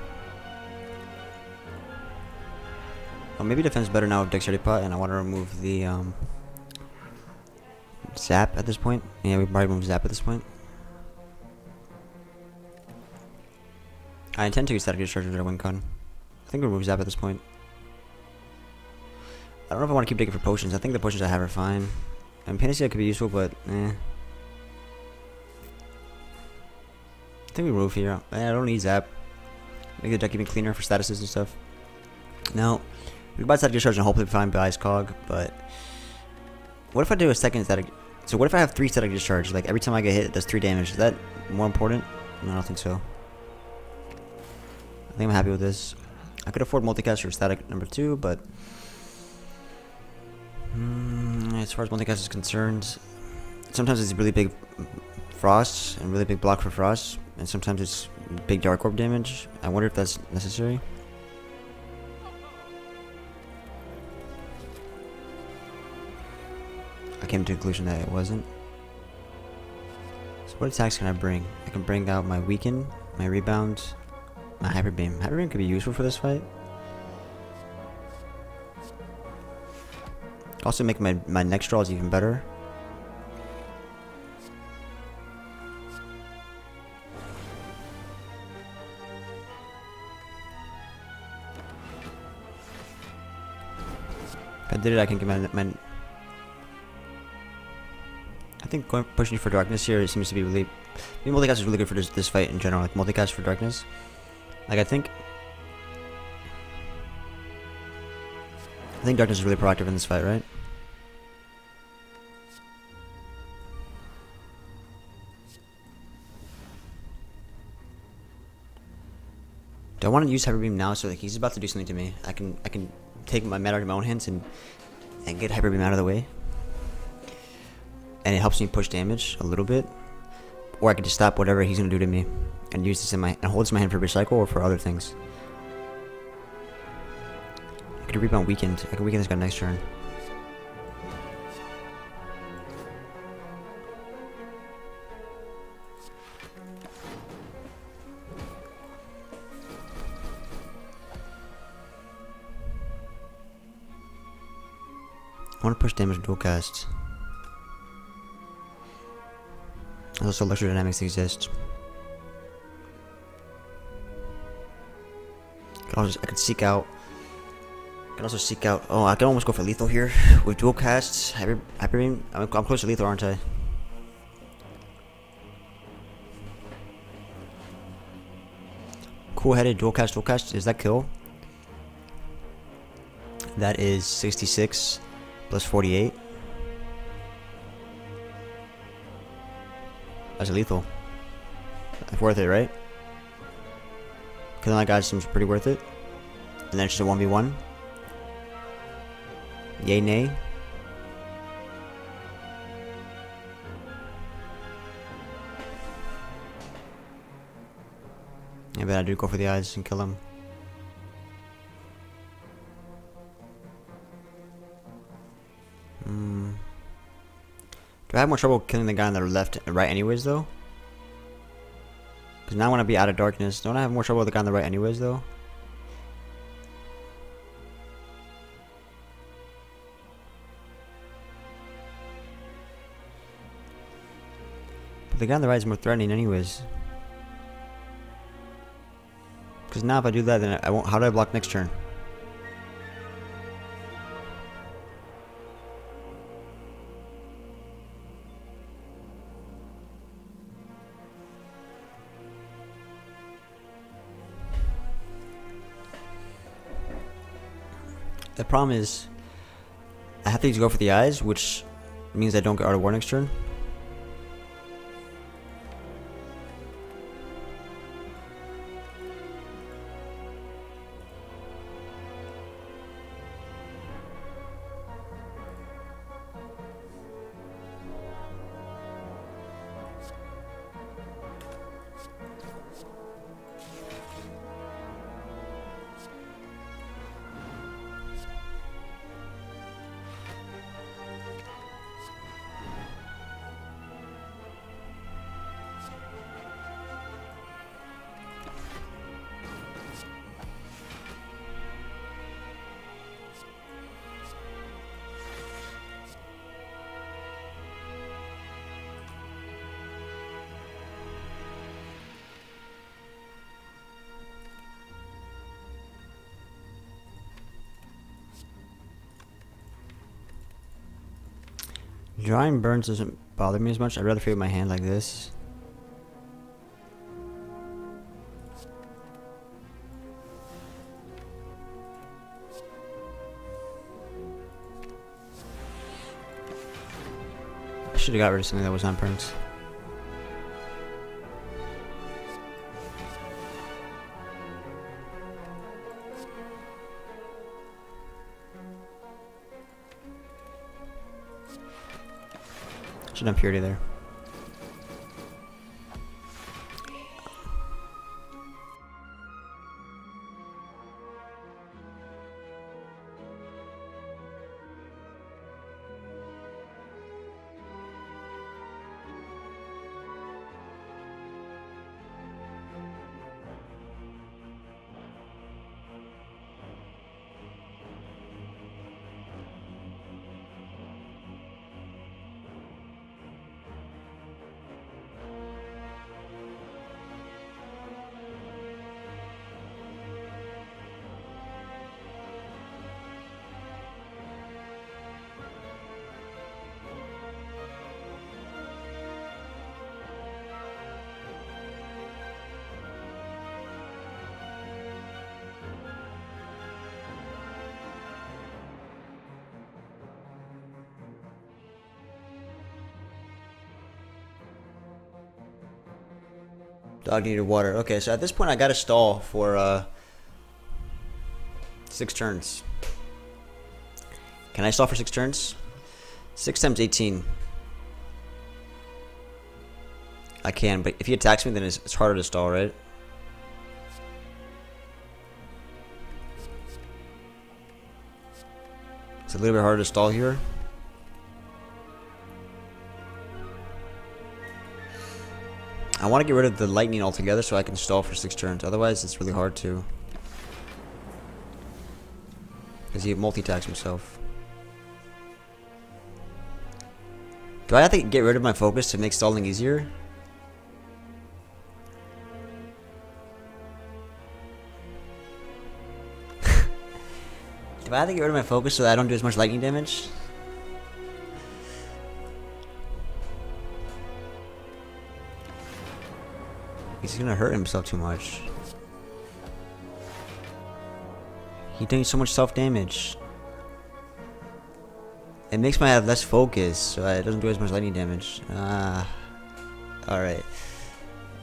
Oh, maybe defense better now with Dexterity Pot, and I want to remove the um, Zap at this point. Yeah, we probably move Zap at this point. I intend to use Static Discharge a win con. I think we remove Zap at this point. I don't know if I want to keep digging for potions. I think the potions I have are fine. And Panacea could be useful, but eh. I think we remove here. Eh, I don't need Zap. Make the deck even cleaner for statuses and stuff. Now, we can buy Static Discharge and hopefully find Ice Cog, but... What if I do a second Static... So what if I have three Static Discharge? Like, every time I get hit, it does three damage. Is that more important? No, I don't think so. I think I'm happy with this. I could afford multicast or static number two, but mm, as far as multicast is concerned, sometimes it's really big frost and really big block for frost, and sometimes it's big dark orb damage. I wonder if that's necessary. I came to the conclusion that it wasn't. So what attacks can I bring? I can bring out my weaken, my rebound, my hyper beam. Hyper beam could be useful for this fight. Also make my, my next draws even better. If I did it, I can get my, my I think pushing for darkness here seems to be really. I mean, multicast is really good for this this fight in general. Like multicast for darkness. Like I think. I think darkness is really proactive in this fight, right? Do I want to use Hyper Beam now so like he's about to do something to me? I can I can take my out of my own hands and and get Hyper Beam out of the way and it helps me push damage a little bit. Or I can just stop whatever he's gonna do to me and use this in my and hold this in my hand for recycle or for other things. I could rebound weakened. I can weaken this guy next turn. I want to push damage dual casts. Also, electrodynamics exist. I can seek out. I can also seek out. Oh, I can almost go for lethal here with dual casts. Hyper, hyper beam. I'm, I'm close to lethal, aren't I? Cool headed dual cast. Dual cast is that kill? That is 66 plus 48. That's lethal. That's worth it, right? Killing that guy seems pretty worth it. And then it's just a 1v1. Yay, nay. Yeah, but I do go for the eyes and kill him. Hmm. Do I have more trouble killing the guy on the left and right anyways though? Now I want to be out of darkness. Don't I have more trouble with the guy on the right anyways though? But the guy on the right is more threatening anyways. Because now if I do that, then I won't. How do I block next turn? Problem is, I have to go for the eyes, which means I don't get Art of War next turn. Drawing burns doesn't bother me as much. I'd rather feel my hand like this. I should have got rid of something that was on burns. Should have purity there. Dog needed water. Okay, so at this point I got to stall for uh, six turns. Can I stall for six turns? Six times 18. I can, but if he attacks me, then it's, it's harder to stall, right? It's a little bit harder to stall here. I want to get rid of the lightning altogether so I can stall for six turns. Otherwise, it's really hard to. Because he multi-attacks himself. Do I have to get rid of my focus to make stalling easier? Do I have to get rid of my focus so that I don't do as much lightning damage? He's gonna hurt himself too much. He's doing so much self damage. It makes my have less focus, so it doesn't do as much lightning damage. Ah. Alright.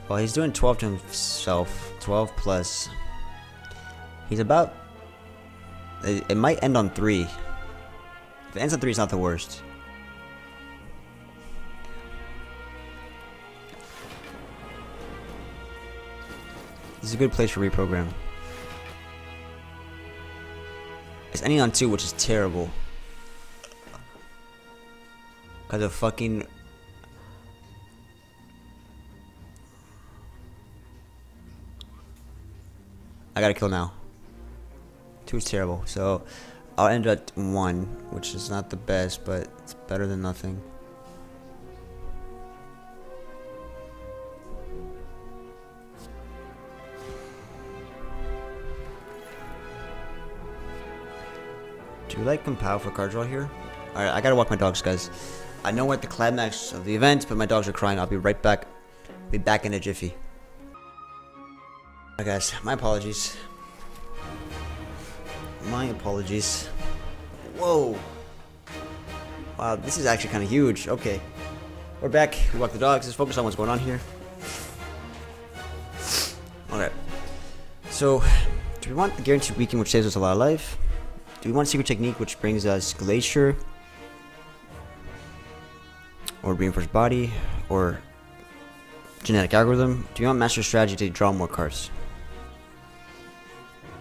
Well, he's doing 12 to himself. 12 plus. He's about. It, it might end on 3. If it ends on 3, it's not the worst. This is a good place for reprogram. It's ending on 2, which is terrible. Because of fucking I gotta kill now. Two is terrible, so I'll end at one, which is not the best, but it's better than nothing. Do you like compile for card draw here? Alright, I gotta walk my dogs, guys. I know we're at the climax of the event, but my dogs are crying. I'll be right back. Be back in a jiffy. Alright guys, my apologies. My apologies. Whoa. Wow, this is actually kind of huge. Okay. We're back. We walk the dogs. Let's focus on what's going on here. Alright. So, do we want the guaranteed weaken, which saves us a lot of life? Do we want secret technique, which brings us glacier? Or reinforced body? Or genetic algorithm? Do you want master strategy to draw more cards?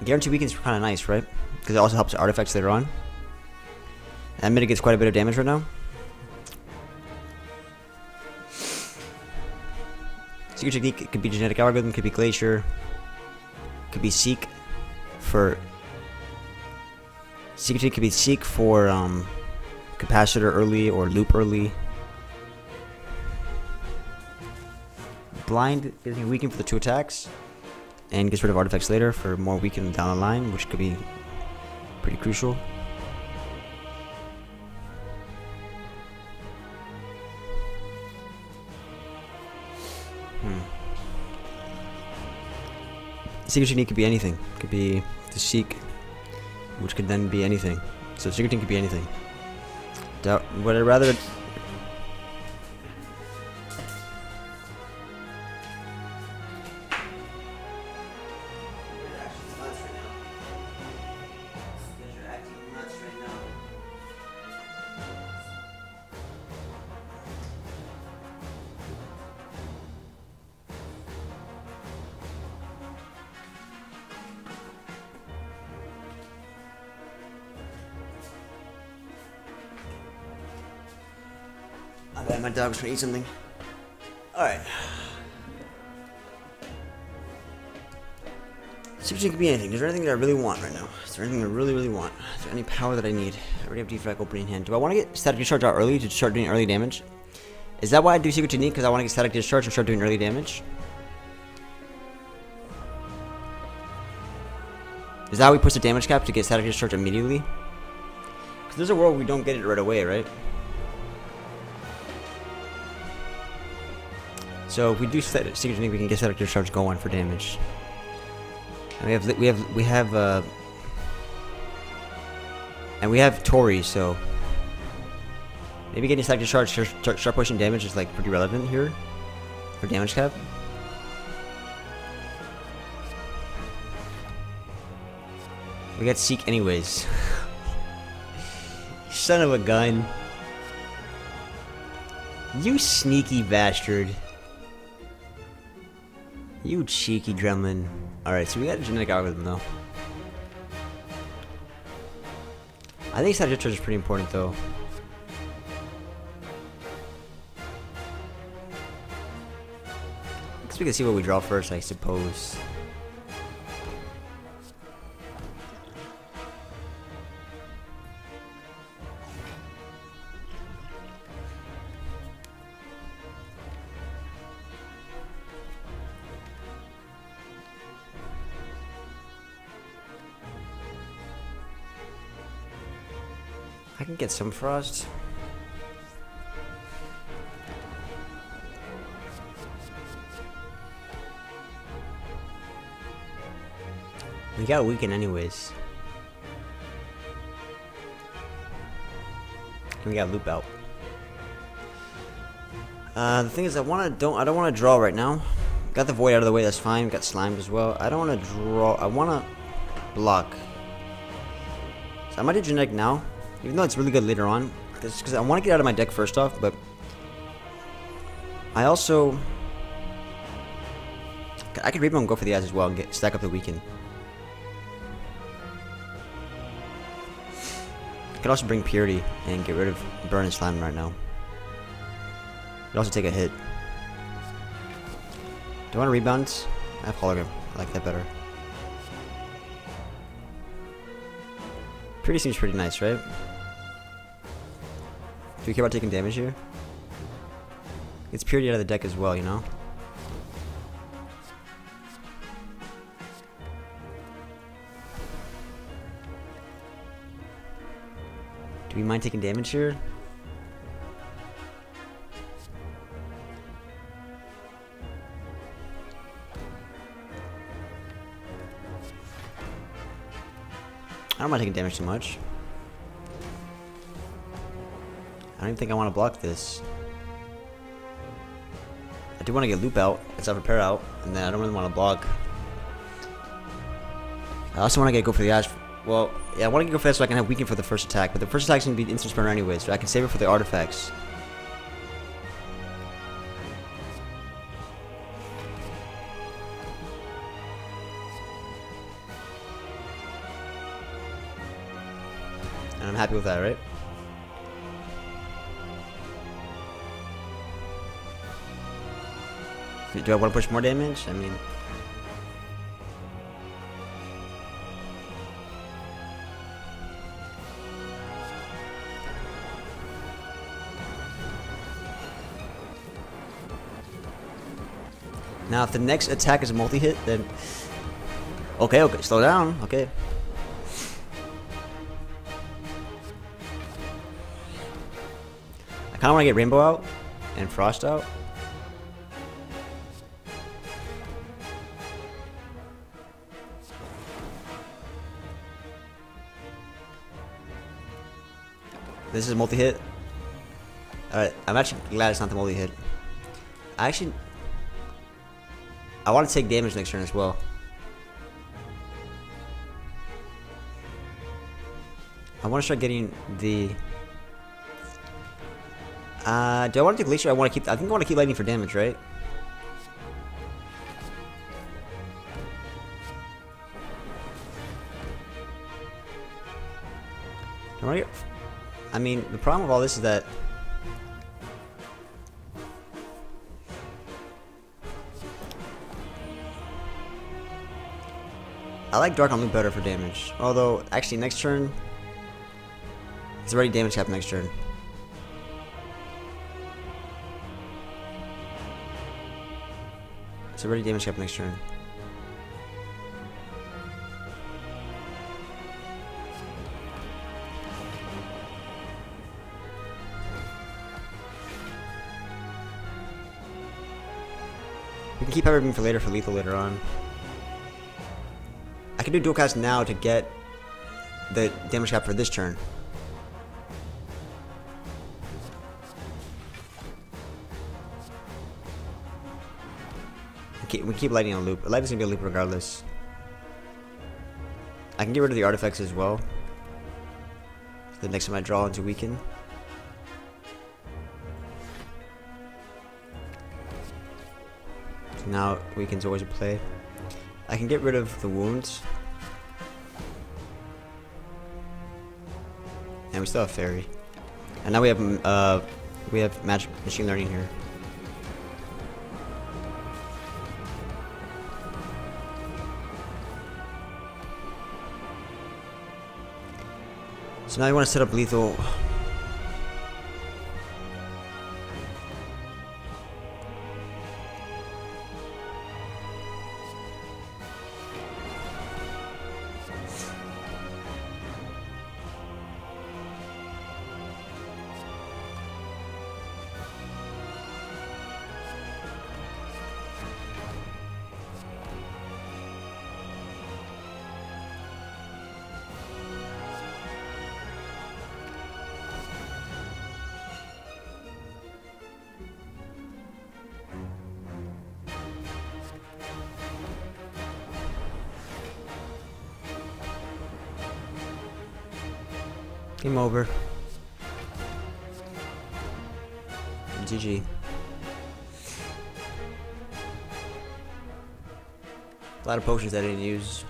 Guaranteed weaken is kind of nice, right? Because it also helps artifacts later on. That mitigates quite a bit of damage right now. Secret technique could be genetic algorithm, could be glacier, could be seek for technique could be seek for um, capacitor early or loop early. Blind is weakened for the two attacks and gets rid of artifacts later for more weakened down the line, which could be pretty crucial. Hmm. Secret technique could be anything. Could be to seek, which could then be anything. So secret technique could be anything. Doubt. Would I rather My dog's trying to eat something. Alright. Secret could be anything. Is there anything that I really want right now? Is there anything I really, really want? Is there any power that I need? I already have defect opening hand. Do I want to get static discharge out early to start doing early damage? Is that why I do secret technique? Because I want to get static discharge and start doing early damage? Is that how we push the damage cap to get static discharge immediately? Because there's a world we don't get it right away, right? So if we do set secret we can get static discharge going for damage. And we have we have we have uh, and we have Torii, so maybe getting discharge, start, start, start pushing damage is like pretty relevant here for damage cap. We got Seek anyways. Son of a gun. You sneaky bastard. You cheeky gremlin. Alright, so we got a genetic algorithm though. I think discharge is pretty important though. Guess we can see what we draw first, I suppose. get some frost. We got a weekend anyways. We got loop out. Uh, the thing is, I want to don't I don't want to draw right now. Got the void out of the way. That's fine. Got slimed as well. I don't want to draw. I want to block. So I might do genetic now even though it's really good later on. Because I want to get out of my deck first off, but I also I could rebound and go for the eyes as well and get stack up the weekend. I could also bring Purity and get rid of Burn and Slime right now. Could also take a hit. Do I want to rebound? I have Hologram. I like that better. Purity seems pretty nice, right? Do you care about taking damage here? It's Purity out of the deck as well, you know? Do we mind taking damage here? I don't mind taking damage too much. Don't even think I want to block this. I do want to get loop out, let's have repair out, and then I don't really want to block. I also want to get go for the ash. Well, yeah, I want to go for that so I can have weaken for the first attack, but the first attack's gonna be instant sprinter anyway, so I can save it for the artifacts. And I'm happy with that, right? Do I want to push more damage? I mean... Now, if the next attack is a multi-hit, then... Okay, okay, slow down, okay. I kind of want to get Rainbow out and Frost out. This is a multi-hit. Alright, I'm actually glad it's not the multi-hit. I actually... I want to take damage next turn as well. I want to start getting the... Uh, do I want to take Glacier? I want to keep... I think I want to keep Lightning for damage, right? Do I mean, the problem with all this is that... I like Dark on Loop better for damage. Although, actually, next turn... It's already damage cap next turn. It's already damage cap next turn. Keep everything for later for lethal later on. I can do dual cast now to get the damage cap for this turn. We keep, we keep lightning on loop. Lightning's gonna be a loop regardless. I can get rid of the artifacts as well. The next time I draw into weaken. Now weaken's always a play. I can get rid of the wounds. And we still have fairy. And now we have mm, uh we have magic machine learning here. So now you want to set up lethal. Lot of potions that I didn't use.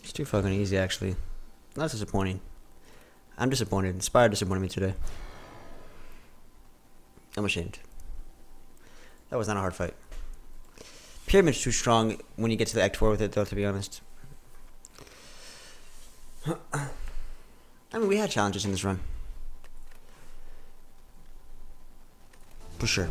It's too fucking easy, actually. That's disappointing. I'm disappointed. Inspire disappointed me today. I'm ashamed. That was not a hard fight. Pyramid's too strong when you get to the Act 4 with it, though, to be honest. I mean, we had challenges in this run. For sure.